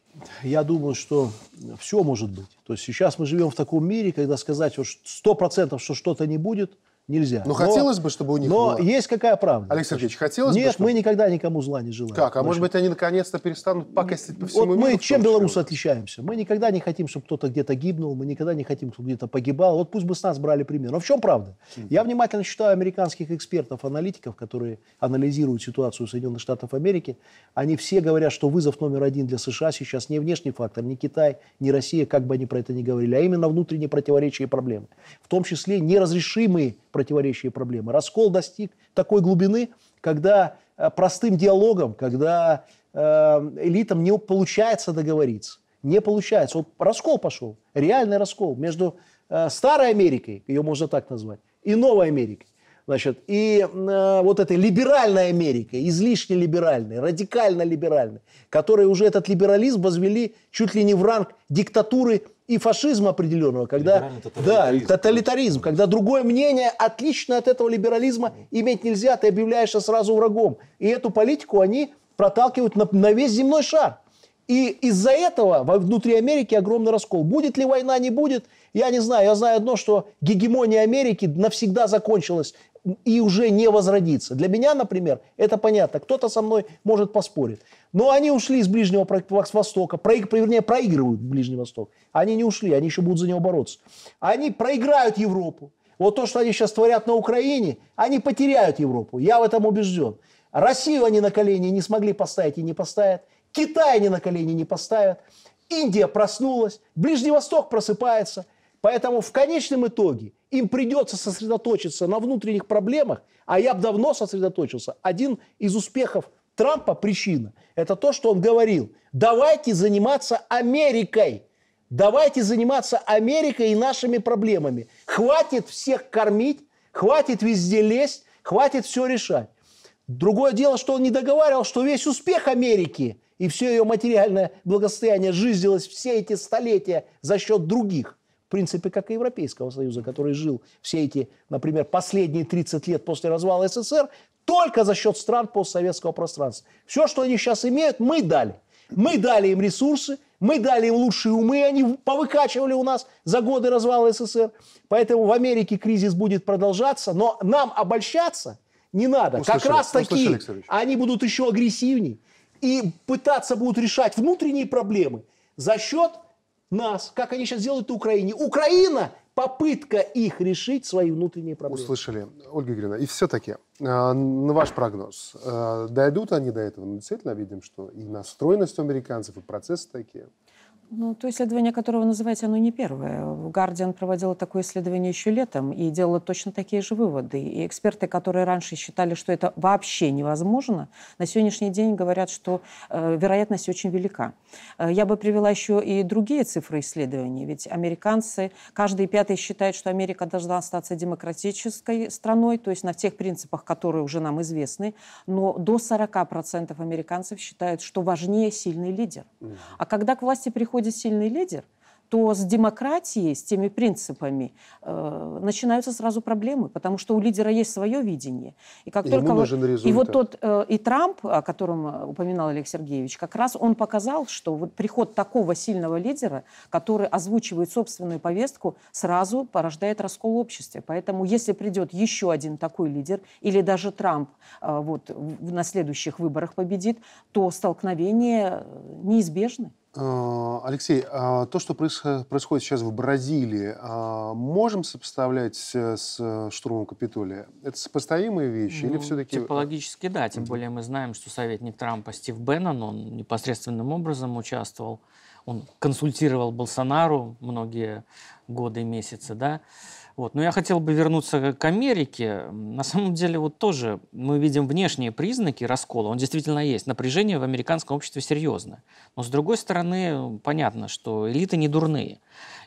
Speaker 2: Я думаю, что все может быть. То есть сейчас мы живем в таком мире, когда сказать сто процентов, что что-то не будет – нельзя.
Speaker 1: Но, но хотелось бы, чтобы у них
Speaker 2: Но
Speaker 1: было.
Speaker 2: есть какая правда.
Speaker 1: Алексей Сергеевич, хотелось
Speaker 2: Нет,
Speaker 1: бы,
Speaker 2: чтобы... мы никогда никому зла не желаем.
Speaker 1: Как? А может быть, они наконец-то перестанут пакостить по всему
Speaker 2: вот
Speaker 1: миру?
Speaker 2: Мы чем белорусы отличаемся? Мы никогда не хотим, чтобы кто-то где-то гибнул, мы никогда не хотим, чтобы где-то погибал. Вот пусть бы с нас брали пример. Но в чем правда? Я внимательно читаю американских экспертов, аналитиков, которые анализируют ситуацию Соединенных Штатов Америки. Они все говорят, что вызов номер один для США сейчас не внешний фактор, не Китай, не Россия, как бы они про это ни говорили, а именно внутренние противоречия и проблемы. В том числе неразрешимые противоречия и проблемы. Раскол достиг такой глубины, когда э, простым диалогом, когда э, элитам не получается договориться. Не получается. Вот раскол пошел, реальный раскол между э, старой Америкой, ее можно так назвать, и новой Америкой. Значит, и э, вот этой либеральной Америкой, излишне либеральной, радикально либеральной, которые уже этот либерализм возвели чуть ли не в ранг диктатуры и фашизма определенного, когда да, тоталитаризм, когда другое мнение отлично от этого либерализма иметь нельзя, ты объявляешься сразу врагом. И эту политику они проталкивают на, на весь земной шар. И из-за этого внутри Америки огромный раскол. Будет ли война, не будет, я не знаю. Я знаю одно, что гегемония Америки навсегда закончилась и уже не возродится. Для меня, например, это понятно. Кто-то со мной может поспорить. Но они ушли из Ближнего Востока, проиг, вернее, проигрывают Ближний Восток. Они не ушли, они еще будут за него бороться. Они проиграют Европу. Вот то, что они сейчас творят на Украине, они потеряют Европу. Я в этом убежден. Россию они на колени не смогли поставить и не поставят. Китай они на колени не поставят. Индия проснулась. Ближний Восток просыпается. Поэтому в конечном итоге им придется сосредоточиться на внутренних проблемах, а я бы давно сосредоточился. Один из успехов Трампа причина – это то, что он говорил. Давайте заниматься Америкой. Давайте заниматься Америкой и нашими проблемами. Хватит всех кормить, хватит везде лезть, хватит все решать. Другое дело, что он не договаривал, что весь успех Америки и все ее материальное благосостояние жизнилось все эти столетия за счет других – принципе, как и Европейского Союза, который жил все эти, например, последние 30 лет после развала СССР только за счет стран постсоветского пространства. Все, что они сейчас имеют, мы дали. Мы дали им ресурсы, мы дали им лучшие умы, они повыкачивали у нас за годы развала СССР. Поэтому в Америке кризис будет продолжаться, но нам обольщаться не надо. Услышали, как раз таки они будут еще агрессивнее и пытаться будут решать внутренние проблемы за счет нас, как они сейчас делают на Украине. Украина попытка их решить свои внутренние проблемы.
Speaker 1: Услышали. Ольга Игоревна, и все-таки, на ваш прогноз, дойдут они до этого? Мы действительно видим, что и настроенность у американцев, и процессы такие.
Speaker 6: Ну, то исследование, которое вы называете, оно не первое. Гардиан проводила такое исследование еще летом и делала точно такие же выводы. И эксперты, которые раньше считали, что это вообще невозможно, на сегодняшний день говорят, что э, вероятность очень велика. Э, я бы привела еще и другие цифры исследований. Ведь американцы, каждый пятый считает, что Америка должна остаться демократической страной, то есть на тех принципах, которые уже нам известны. Но до 40% американцев считают, что важнее сильный лидер. А когда к власти приходит приходит сильный лидер, то с демократией, с теми принципами э, начинаются сразу проблемы, потому что у лидера есть свое видение.
Speaker 1: И как и только вот,
Speaker 6: и вот тот э, и Трамп, о котором э, упоминал Олег Сергеевич, как раз он показал, что вот приход такого сильного лидера, который озвучивает собственную повестку, сразу порождает раскол в обществе. Поэтому если придет еще один такой лидер или даже Трамп э, вот на следующих выборах победит, то столкновения э, неизбежны.
Speaker 1: А, Алексей, а то, что происходит сейчас в Бразилии, а, можем сопоставлять с штурмом Капитолия? Это сопоставимые вещи ну, или все-таки...
Speaker 4: Типологически да, тем более мы знаем, что советник Трампа Стив Беннон, он непосредственным образом участвовал, он консультировал Болсонару многие годы и месяцы, да, вот. Но я хотел бы вернуться к Америке. На самом деле вот тоже мы видим внешние признаки раскола. Он действительно есть. Напряжение в американском обществе серьезно. Но с другой стороны, понятно, что элиты не дурные.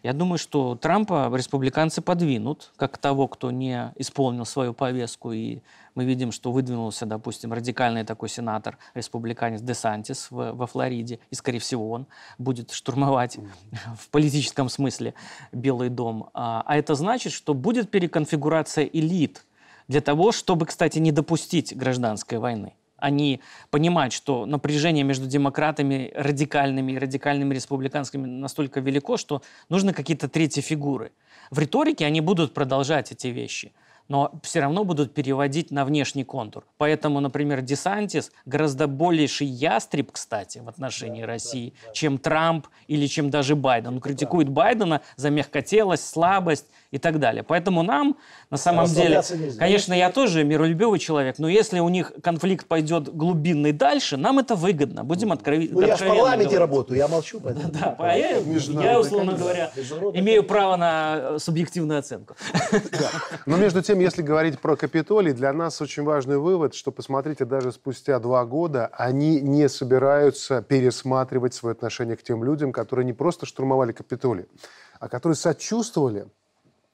Speaker 4: Я думаю, что Трампа республиканцы подвинут, как того, кто не исполнил свою повестку. И мы видим, что выдвинулся, допустим, радикальный такой сенатор, республиканец Десантис в, во Флориде. И, скорее всего, он будет штурмовать в политическом смысле Белый дом. А, а это значит, что будет переконфигурация элит для того, чтобы, кстати, не допустить гражданской войны они понимают, что напряжение между демократами радикальными и радикальными республиканскими настолько велико, что нужны какие-то третьи фигуры. В риторике они будут продолжать эти вещи – но все равно будут переводить на внешний контур. Поэтому, например, Десантис гораздо больший ястреб, кстати, в отношении да, России, да, да. чем Трамп или чем даже Байден. Он критикует да. Байдена за мягкотелость, слабость и так далее. Поэтому нам, на самом деле, нельзя. конечно, я тоже миролюбивый человек, но если у них конфликт пойдет глубинный дальше, нам это выгодно. Будем откровенно
Speaker 2: Ну, я в парламенте говорить. работаю, я молчу. Поэтому.
Speaker 4: Да, да, я, я, условно говоря, имею право на э, субъективную оценку.
Speaker 1: Но между тем, если говорить про Капитолий, для нас очень важный вывод, что, посмотрите, даже спустя два года они не собираются пересматривать свое отношение к тем людям, которые не просто штурмовали Капитолий, а которые сочувствовали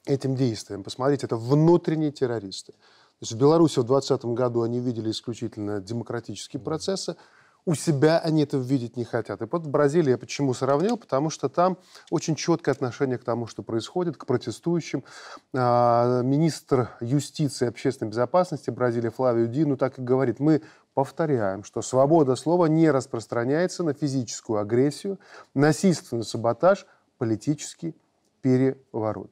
Speaker 1: этим действиям. Посмотрите, это внутренние террористы. То есть в Беларуси в 2020 году они видели исключительно демократические процессы, у себя они это видеть не хотят. И вот в Бразилии я почему сравнил? Потому что там очень четкое отношение к тому, что происходит, к протестующим. А, министр юстиции и общественной безопасности Бразилии Флавио Ди, ну так и говорит, мы повторяем, что свобода слова не распространяется на физическую агрессию, насильственный саботаж, политический переворот.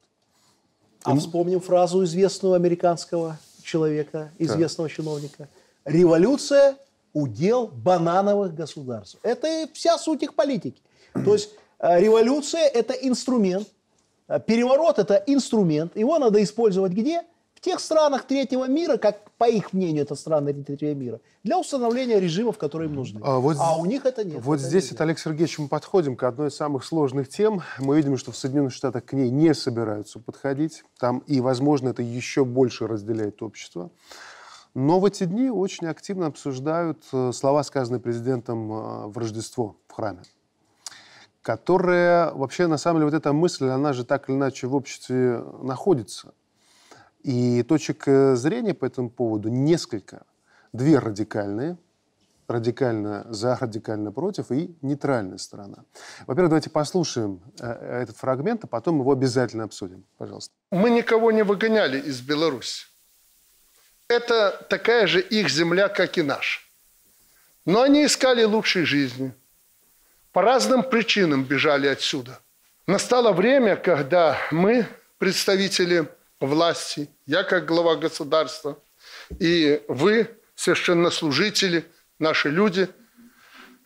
Speaker 2: А вспомним фразу известного американского человека, известного да. чиновника. Революция – удел банановых государств. Это вся суть их политики. То есть э, революция – это инструмент, э, переворот – это инструмент. Его надо использовать где? Тех странах третьего мира, как по их мнению это страны третьего мира, для установления режимов, которые им нужны. А, вот, а у них это нет.
Speaker 1: Вот
Speaker 2: это
Speaker 1: здесь, это, Олег Сергеевич, мы подходим к одной из самых сложных тем. Мы видим, что в Соединенных Штатах к ней не собираются подходить. Там и, возможно, это еще больше разделяет общество. Но в эти дни очень активно обсуждают э, слова, сказанные президентом э, в Рождество в храме которая вообще, на самом деле, вот эта мысль, она же так или иначе в обществе находится. И точек э, зрения по этому поводу несколько. Две радикальные, радикально за, радикально против и нейтральная сторона. Во-первых, давайте послушаем э, этот фрагмент, а потом его обязательно обсудим. Пожалуйста.
Speaker 3: Мы никого не выгоняли из Беларуси. Это такая же их земля, как и наша. Но они искали лучшей жизни. По разным причинам бежали отсюда. Настало время, когда мы, представители власти, я как глава государства, и вы, священнослужители, наши люди,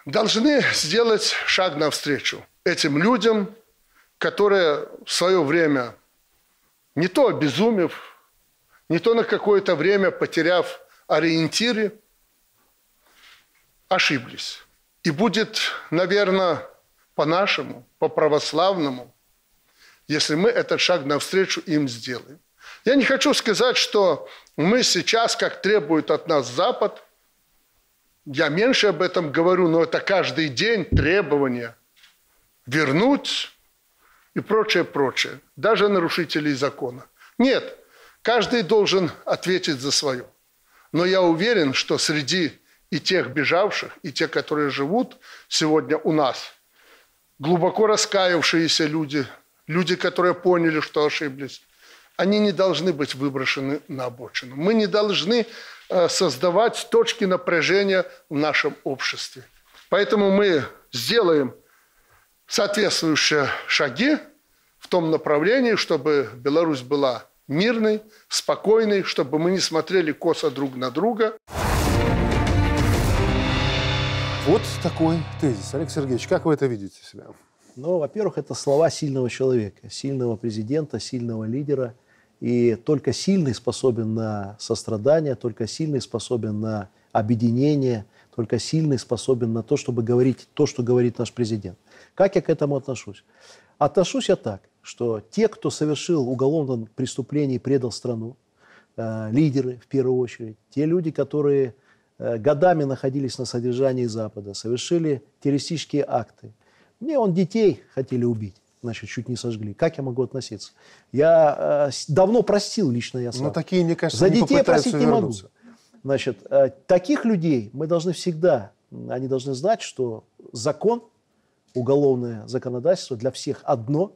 Speaker 3: должны сделать шаг навстречу этим людям, которые в свое время не то обезумев, не то на какое-то время потеряв ориентиры, ошиблись. И будет, наверное, по-нашему, по-православному, если мы этот шаг навстречу им сделаем. Я не хочу сказать, что мы сейчас, как требует от нас Запад, я меньше об этом говорю, но это каждый день требования вернуть и прочее, прочее. Даже нарушителей закона. Нет, каждый должен ответить за свое. Но я уверен, что среди и тех бежавших, и тех, которые живут сегодня у нас, глубоко раскаявшиеся люди, люди, которые поняли, что ошиблись, они не должны быть выброшены на обочину. Мы не должны Э, создавать точки напряжения в нашем обществе. Поэтому мы сделаем соответствующие шаги в том направлении, чтобы Беларусь была мирной, спокойной, чтобы мы не смотрели косо друг на друга.
Speaker 1: Вот такой тезис. Олег Сергеевич, как вы это видите себя?
Speaker 2: Ну, во-первых, это слова сильного человека, сильного президента, сильного лидера – и только сильный способен на сострадание, только сильный способен на объединение, только сильный способен на то, чтобы говорить то, что говорит наш президент. Как я к этому отношусь? Отношусь я так, что те, кто совершил уголовное преступление и предал страну, э, лидеры в первую очередь, те люди, которые э, годами находились на содержании Запада, совершили террористические акты. Мне он детей хотели убить значит, чуть не сожгли. Как я могу относиться? Я э, давно простил лично я сам.
Speaker 1: Но такие, мне кажется,
Speaker 2: За детей простить не могу. Значит, э, таких людей мы должны всегда, они должны знать, что закон, уголовное законодательство для всех одно,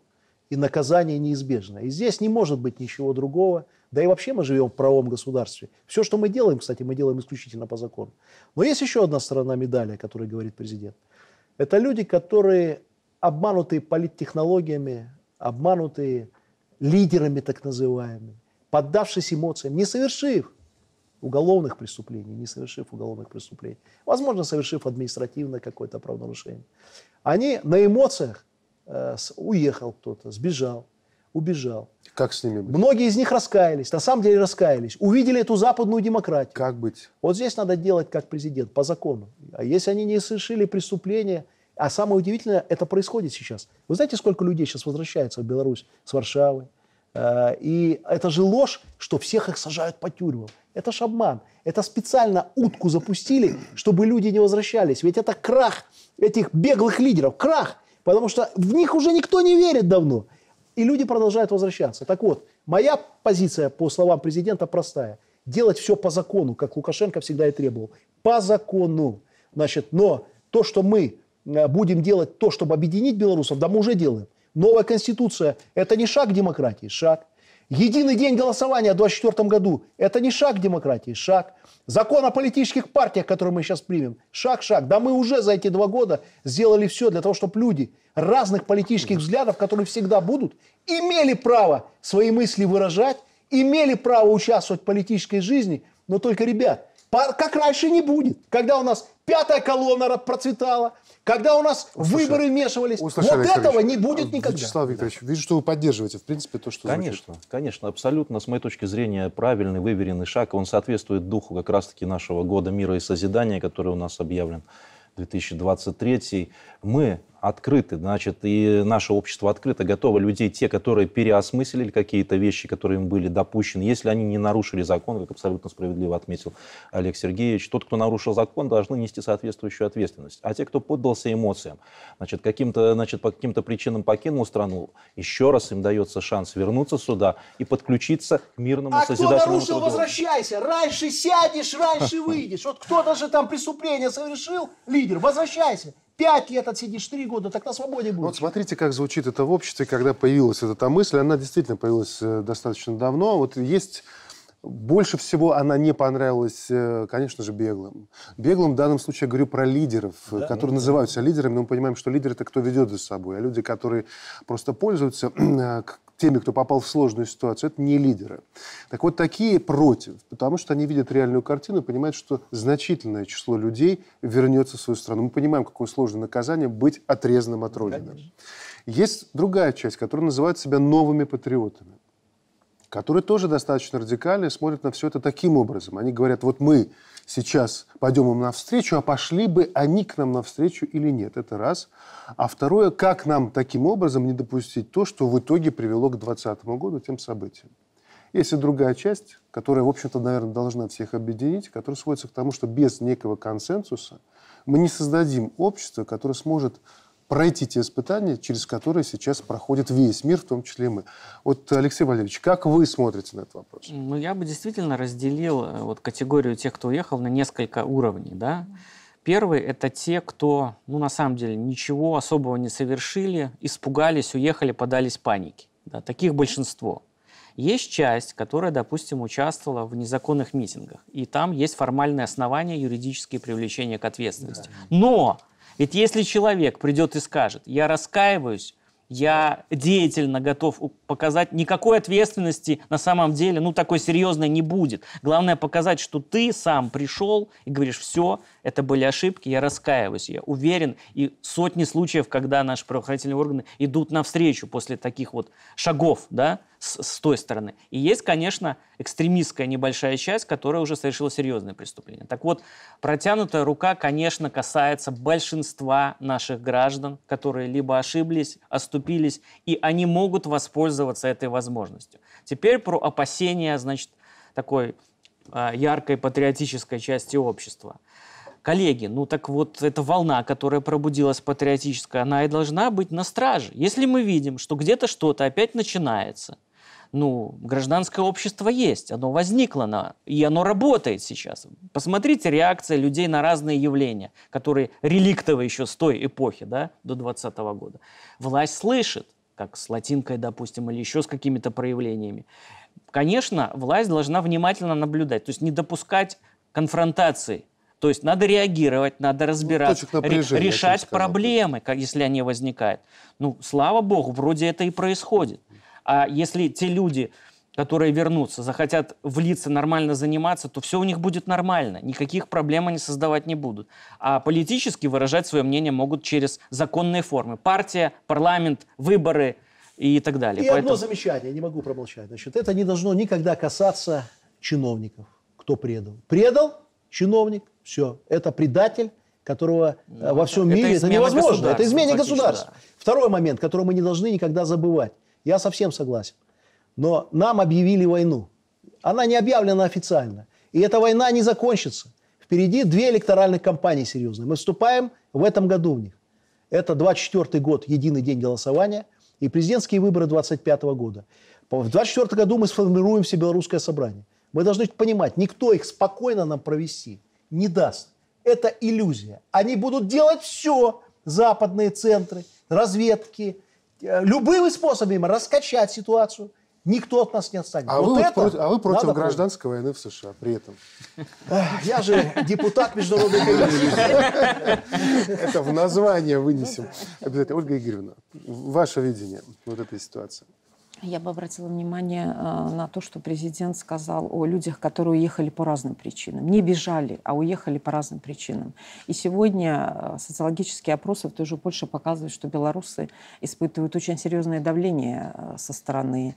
Speaker 2: и наказание неизбежно. И здесь не может быть ничего другого. Да и вообще мы живем в правом государстве. Все, что мы делаем, кстати, мы делаем исключительно по закону. Но есть еще одна сторона медали, о которой говорит президент. Это люди, которые обманутые политтехнологиями, обманутые лидерами так называемыми, поддавшись эмоциям, не совершив уголовных преступлений, не совершив уголовных преступлений, возможно, совершив административное какое-то правонарушение. Они на эмоциях э, уехал кто-то, сбежал, убежал.
Speaker 1: Как с ними быть?
Speaker 2: Многие из них раскаялись, на самом деле раскаялись, увидели эту западную демократию.
Speaker 1: Как быть?
Speaker 2: Вот здесь надо делать как президент, по закону. А если они не совершили преступления, а самое удивительное, это происходит сейчас. Вы знаете, сколько людей сейчас возвращается в Беларусь с Варшавы? Э, и это же ложь, что всех их сажают по тюрьмам. Это ж обман. Это специально утку запустили, чтобы люди не возвращались. Ведь это крах этих беглых лидеров. Крах. Потому что в них уже никто не верит давно. И люди продолжают возвращаться. Так вот, моя позиция, по словам президента, простая. Делать все по закону, как Лукашенко всегда и требовал. По закону. Значит, но то, что мы будем делать то, чтобы объединить белорусов, да мы уже делаем. Новая конституция – это не шаг к демократии, шаг. Единый день голосования в 2024 году – это не шаг к демократии, шаг. Закон о политических партиях, который мы сейчас примем, шаг, шаг. Да мы уже за эти два года сделали все для того, чтобы люди разных политических взглядов, которые всегда будут, имели право свои мысли выражать, имели право участвовать в политической жизни, но только, ребят, как раньше не будет. Когда у нас пятая колонна процветала, когда у нас Услышали. выборы вмешивались. Услышали, вот этого не будет никогда.
Speaker 1: Вячеслав Викторович, вижу, что вы поддерживаете, в принципе, то, что
Speaker 5: Конечно,
Speaker 1: звучит.
Speaker 5: конечно, абсолютно, с моей точки зрения, правильный, выверенный шаг. Он соответствует духу как раз-таки нашего года мира и созидания, который у нас объявлен 2023. Мы открыты, значит, и наше общество открыто, готово людей, те, которые переосмыслили какие-то вещи, которые им были допущены, если они не нарушили закон, как абсолютно справедливо отметил Олег Сергеевич, тот, кто нарушил закон, должны нести соответствующую ответственность. А те, кто поддался эмоциям, значит, каким-то, значит, по каким-то причинам покинул страну, еще раз им дается шанс вернуться сюда и подключиться к мирному
Speaker 2: а
Speaker 5: созидательному
Speaker 2: кто нарушил, труду. возвращайся. Раньше сядешь, раньше выйдешь. Вот кто-то же там преступление совершил, лидер, возвращайся. Пять лет отсидишь, три года, так на свободе будешь.
Speaker 1: Вот смотрите, как звучит это в обществе, когда появилась эта мысль. Она действительно появилась э, достаточно давно. Вот есть больше всего она не понравилась, э, конечно же, беглым. Беглым в данном случае я говорю про лидеров, да, которые ну, называются лидерами, но мы понимаем, что лидер это кто ведет за собой, а люди, которые просто пользуются э, теми, кто попал в сложную ситуацию, это не лидеры. Так вот, такие против, потому что они видят реальную картину и понимают, что значительное число людей вернется в свою страну. Мы понимаем, какое сложное наказание быть отрезанным от Родины. Конечно. Есть другая часть, которая называет себя новыми патриотами. Которые тоже достаточно радикальны, смотрят на все это таким образом. Они говорят, вот мы сейчас пойдем им навстречу, а пошли бы они к нам навстречу или нет. Это раз. А второе, как нам таким образом не допустить то, что в итоге привело к 2020 году тем событиям. Есть и другая часть, которая, в общем-то, наверное, должна всех объединить, которая сводится к тому, что без некого консенсуса мы не создадим общество, которое сможет пройти те испытания, через которые сейчас проходит весь мир, в том числе и мы. Вот, Алексей Валерьевич, как вы смотрите на этот вопрос?
Speaker 4: Ну, я бы действительно разделил э, вот, категорию тех, кто уехал, на несколько уровней. Да? Первый – это те, кто, ну, на самом деле, ничего особого не совершили, испугались, уехали, подались панике. Да? Таких большинство. Есть часть, которая, допустим, участвовала в незаконных митингах, и там есть формальные основания юридические привлечения к ответственности. Да. Но ведь если человек придет и скажет, я раскаиваюсь, я деятельно готов показать, никакой ответственности на самом деле, ну, такой серьезной не будет. Главное показать, что ты сам пришел и говоришь, все, это были ошибки, я раскаиваюсь, я уверен. И сотни случаев, когда наши правоохранительные органы идут навстречу после таких вот шагов, да, с, с той стороны. И есть, конечно, экстремистская небольшая часть, которая уже совершила серьезное преступление. Так вот, протянутая рука, конечно, касается большинства наших граждан, которые либо ошиблись, оступились, и они могут воспользоваться этой возможностью. Теперь про опасения, значит, такой э, яркой патриотической части общества. Коллеги, ну так вот эта волна, которая пробудилась патриотическая, она и должна быть на страже. Если мы видим, что где-то что-то опять начинается – ну, гражданское общество есть, оно возникло, на, и оно работает сейчас. Посмотрите реакция людей на разные явления, которые реликтовы еще с той эпохи, да, до 2020 года. Власть слышит, как с латинкой, допустим, или еще с какими-то проявлениями. Конечно, власть должна внимательно наблюдать, то есть не допускать конфронтации. То есть надо реагировать, надо ну, разбираться, ну, решать проблемы, если они возникают. Ну, слава богу, вроде это и происходит. А если те люди, которые вернутся, захотят влиться, нормально заниматься, то все у них будет нормально. Никаких проблем они создавать не будут. А политически выражать свое мнение могут через законные формы. Партия, парламент, выборы и так далее.
Speaker 2: И Поэтому... одно замечание, не могу промолчать. Значит, это не должно никогда касаться чиновников, кто предал. Предал чиновник, все, это предатель, которого ну, во всем это мире это невозможно. Это изменение государства. Да. Второй момент, который мы не должны никогда забывать. Я совсем согласен. Но нам объявили войну. Она не объявлена официально. И эта война не закончится. Впереди две электоральных кампании серьезные. Мы вступаем в этом году в них. Это 24 год, единый день голосования, и президентские выборы 25 года. В 24 году мы сформируем себе белорусское собрание. Мы должны понимать, никто их спокойно нам провести не даст. Это иллюзия. Они будут делать все, западные центры, разведки, любыми способами раскачать ситуацию. Никто от нас не отстанет.
Speaker 1: А, вот вы, это против, а вы против гражданской войны в США при этом?
Speaker 2: Я же депутат международной комиссии.
Speaker 1: Это в название вынесем. Обязательно. Ольга Игоревна, ваше видение вот этой ситуации.
Speaker 6: Я бы обратила внимание э, на то, что президент сказал о людях, которые уехали по разным причинам. Не бежали, а уехали по разным причинам. И сегодня э, социологические опросы в той же Польше показывают, что белорусы испытывают очень серьезное давление э, со стороны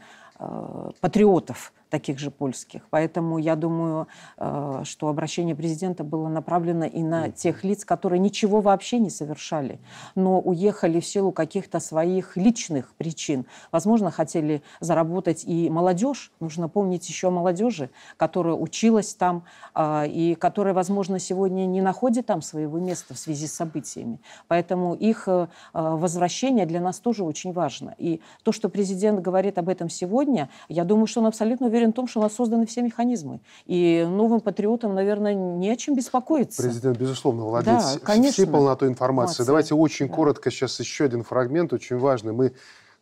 Speaker 6: патриотов таких же польских. Поэтому я думаю, э, что обращение президента было направлено и на тех лиц, которые ничего вообще не совершали, но уехали в силу каких-то своих личных причин. Возможно, хотели заработать и молодежь. Нужно помнить еще о молодежи, которая училась там э, и которая, возможно, сегодня не находит там своего места в связи с событиями. Поэтому их э, возвращение для нас тоже очень важно. И то, что президент говорит об этом сегодня, я думаю, что он абсолютно уверен уверен в том, что у нас созданы все механизмы. И новым патриотам, наверное, не о чем беспокоиться.
Speaker 1: Президент, безусловно, владеет да, конечно. всей полнотой информации. Давайте очень да. коротко сейчас еще один фрагмент, очень важный. Мы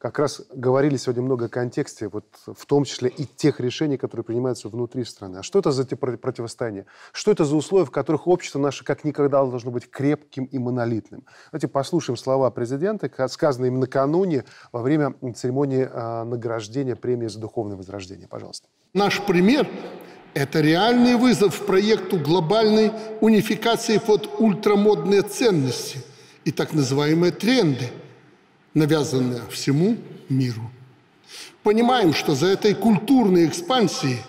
Speaker 1: как раз говорили сегодня много о контексте, вот в том числе и тех решений, которые принимаются внутри страны. А что это за противостояние? Что это за условия, в которых общество наше как никогда должно быть крепким и монолитным? Давайте послушаем слова президента, сказанные им накануне во время церемонии э, награждения премии за духовное возрождение. Пожалуйста.
Speaker 3: Наш пример – это реальный вызов проекту глобальной унификации под ультрамодные ценности и так называемые тренды – навязанная всему миру. Понимаем, что за этой культурной экспансией,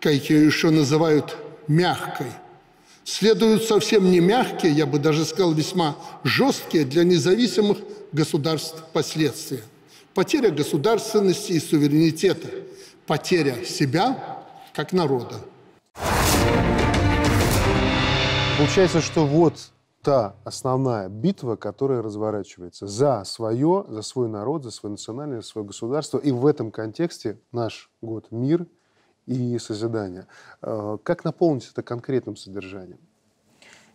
Speaker 3: как ее еще называют мягкой, следуют совсем не мягкие, я бы даже сказал, весьма жесткие для независимых государств последствия. Потеря государственности и суверенитета, потеря себя как народа.
Speaker 1: Получается, что вот та основная битва, которая разворачивается за свое, за свой народ, за свое национальное, за свое государство. И в этом контексте наш год «Мир» и созидание. Э, как наполнить это конкретным содержанием?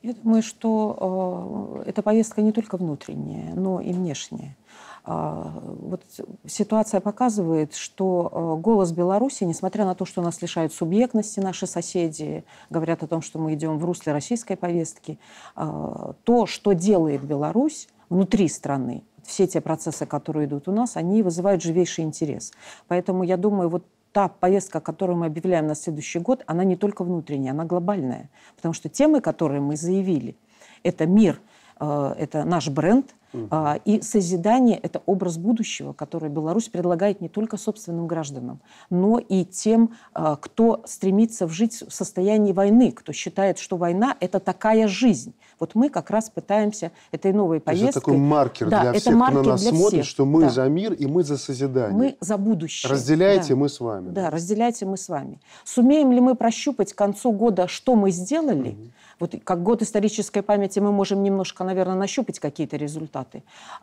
Speaker 6: Я думаю, что э, эта повестка не только внутренняя, но и внешняя. А, вот ситуация показывает, что э, голос Беларуси, несмотря на то, что нас лишают субъектности наши соседи, говорят о том, что мы идем в русле российской повестки, а, то, что делает Беларусь внутри страны, все те процессы, которые идут у нас, они вызывают живейший интерес. Поэтому я думаю, вот та повестка, которую мы объявляем на следующий год, она не только внутренняя, она глобальная. Потому что темы, которые мы заявили, это мир, это наш бренд, Uh-huh. И созидание – это образ будущего, который Беларусь предлагает не только собственным гражданам, но и тем, а, кто стремится жить в состоянии войны, кто считает, что война – это такая жизнь. Вот мы как раз пытаемся этой новой повесткой... Это
Speaker 1: такой маркер да, для всех, кто на нас смотрит, всех. что мы да. за мир и мы за созидание.
Speaker 6: Мы за будущее.
Speaker 1: Разделяйте, да. мы с вами.
Speaker 6: Да, разделяйте, мы с вами. Сумеем ли мы прощупать к концу года, что мы сделали? Угу вот как год исторической памяти мы можем немножко, наверное, нащупать какие-то результаты.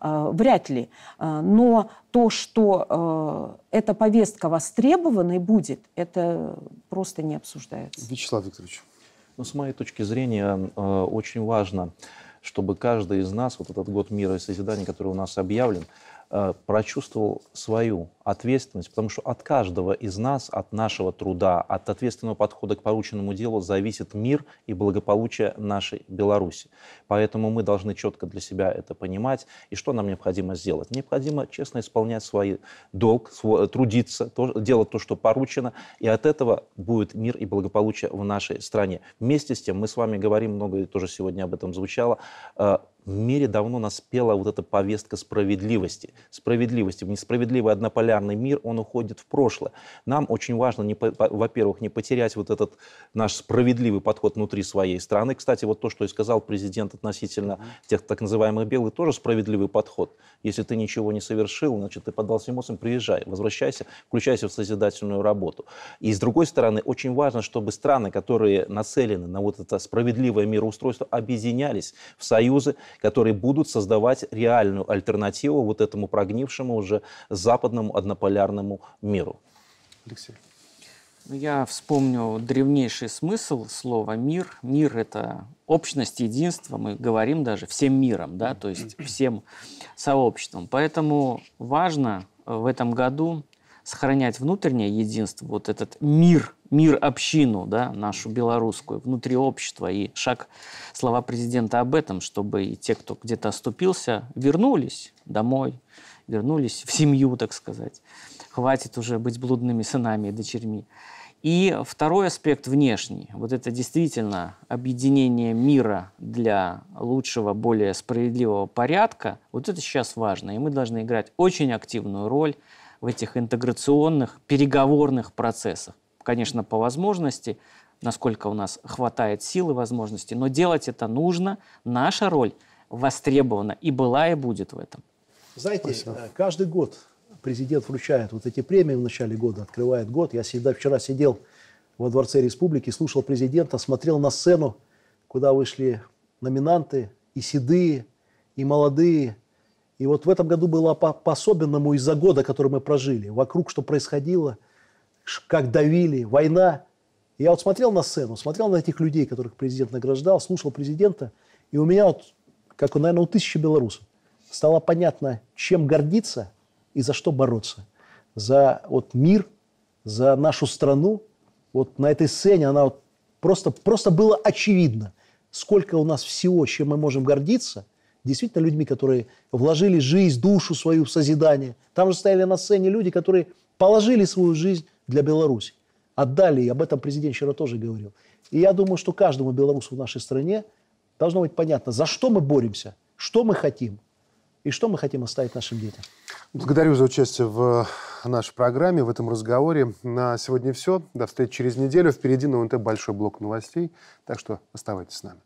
Speaker 6: А, вряд ли. А, но то, что а, эта повестка востребованной будет, это просто не обсуждается.
Speaker 1: Вячеслав Викторович.
Speaker 5: Ну, с моей точки зрения, очень важно, чтобы каждый из нас, вот этот год мира и созидания, который у нас объявлен, прочувствовал свою ответственность, потому что от каждого из нас, от нашего труда, от ответственного подхода к порученному делу зависит мир и благополучие нашей Беларуси. Поэтому мы должны четко для себя это понимать. И что нам необходимо сделать? Необходимо честно исполнять свой долг, свой, трудиться, делать то, что поручено, и от этого будет мир и благополучие в нашей стране. Вместе с тем, мы с вами говорим, много и тоже сегодня об этом звучало, э, в мире давно наспела вот эта повестка справедливости. Справедливости. В несправедливый однополярный полярный мир, он уходит в прошлое. Нам очень важно, не, во-первых, не потерять вот этот наш справедливый подход внутри своей страны. Кстати, вот то, что и сказал президент относительно тех так называемых белых, тоже справедливый подход. Если ты ничего не совершил, значит, ты поддался эмоциям, приезжай, возвращайся, включайся в созидательную работу. И с другой стороны, очень важно, чтобы страны, которые нацелены на вот это справедливое мироустройство, объединялись в союзы, которые будут создавать реальную альтернативу вот этому прогнившему уже западному однополярному миру.
Speaker 1: Алексей.
Speaker 4: Ну, я вспомню древнейший смысл слова «мир». Мир – это общность, единство. Мы говорим даже всем миром, да, то есть всем сообществом. Поэтому важно в этом году сохранять внутреннее единство, вот этот мир, мир-общину, да, нашу белорусскую, внутри общества. И шаг слова президента об этом, чтобы и те, кто где-то оступился, вернулись домой, вернулись в семью, так сказать. Хватит уже быть блудными сынами и дочерьми. И второй аспект внешний. Вот это действительно объединение мира для лучшего, более справедливого порядка. Вот это сейчас важно. И мы должны играть очень активную роль в этих интеграционных, переговорных процессах. Конечно, по возможности, насколько у нас хватает сил и возможностей, но делать это нужно. Наша роль востребована и была, и будет в этом.
Speaker 2: Знаете, Спасибо. Э, каждый год президент вручает вот эти премии в начале года, открывает год. Я всегда вчера сидел во Дворце Республики, слушал президента, смотрел на сцену, куда вышли номинанты, и седые, и молодые. И вот в этом году было по-особенному из-за года, который мы прожили. Вокруг что происходило, как давили, война. Я вот смотрел на сцену, смотрел на этих людей, которых президент награждал, слушал президента, и у меня вот, как, наверное, у тысячи белорусов, стало понятно, чем гордиться и за что бороться. За вот мир, за нашу страну. Вот на этой сцене она вот просто, просто было очевидно, сколько у нас всего, чем мы можем гордиться. Действительно людьми, которые вложили жизнь, душу свою в созидание. Там же стояли на сцене люди, которые положили свою жизнь для Беларуси. Отдали, и об этом президент вчера тоже говорил. И я думаю, что каждому белорусу в нашей стране должно быть понятно, за что мы боремся, что мы хотим – и что мы хотим оставить нашим детям?
Speaker 1: Благодарю за участие в нашей программе, в этом разговоре. На сегодня все. До встречи через неделю. Впереди на УНТ большой блок новостей, так что оставайтесь с нами.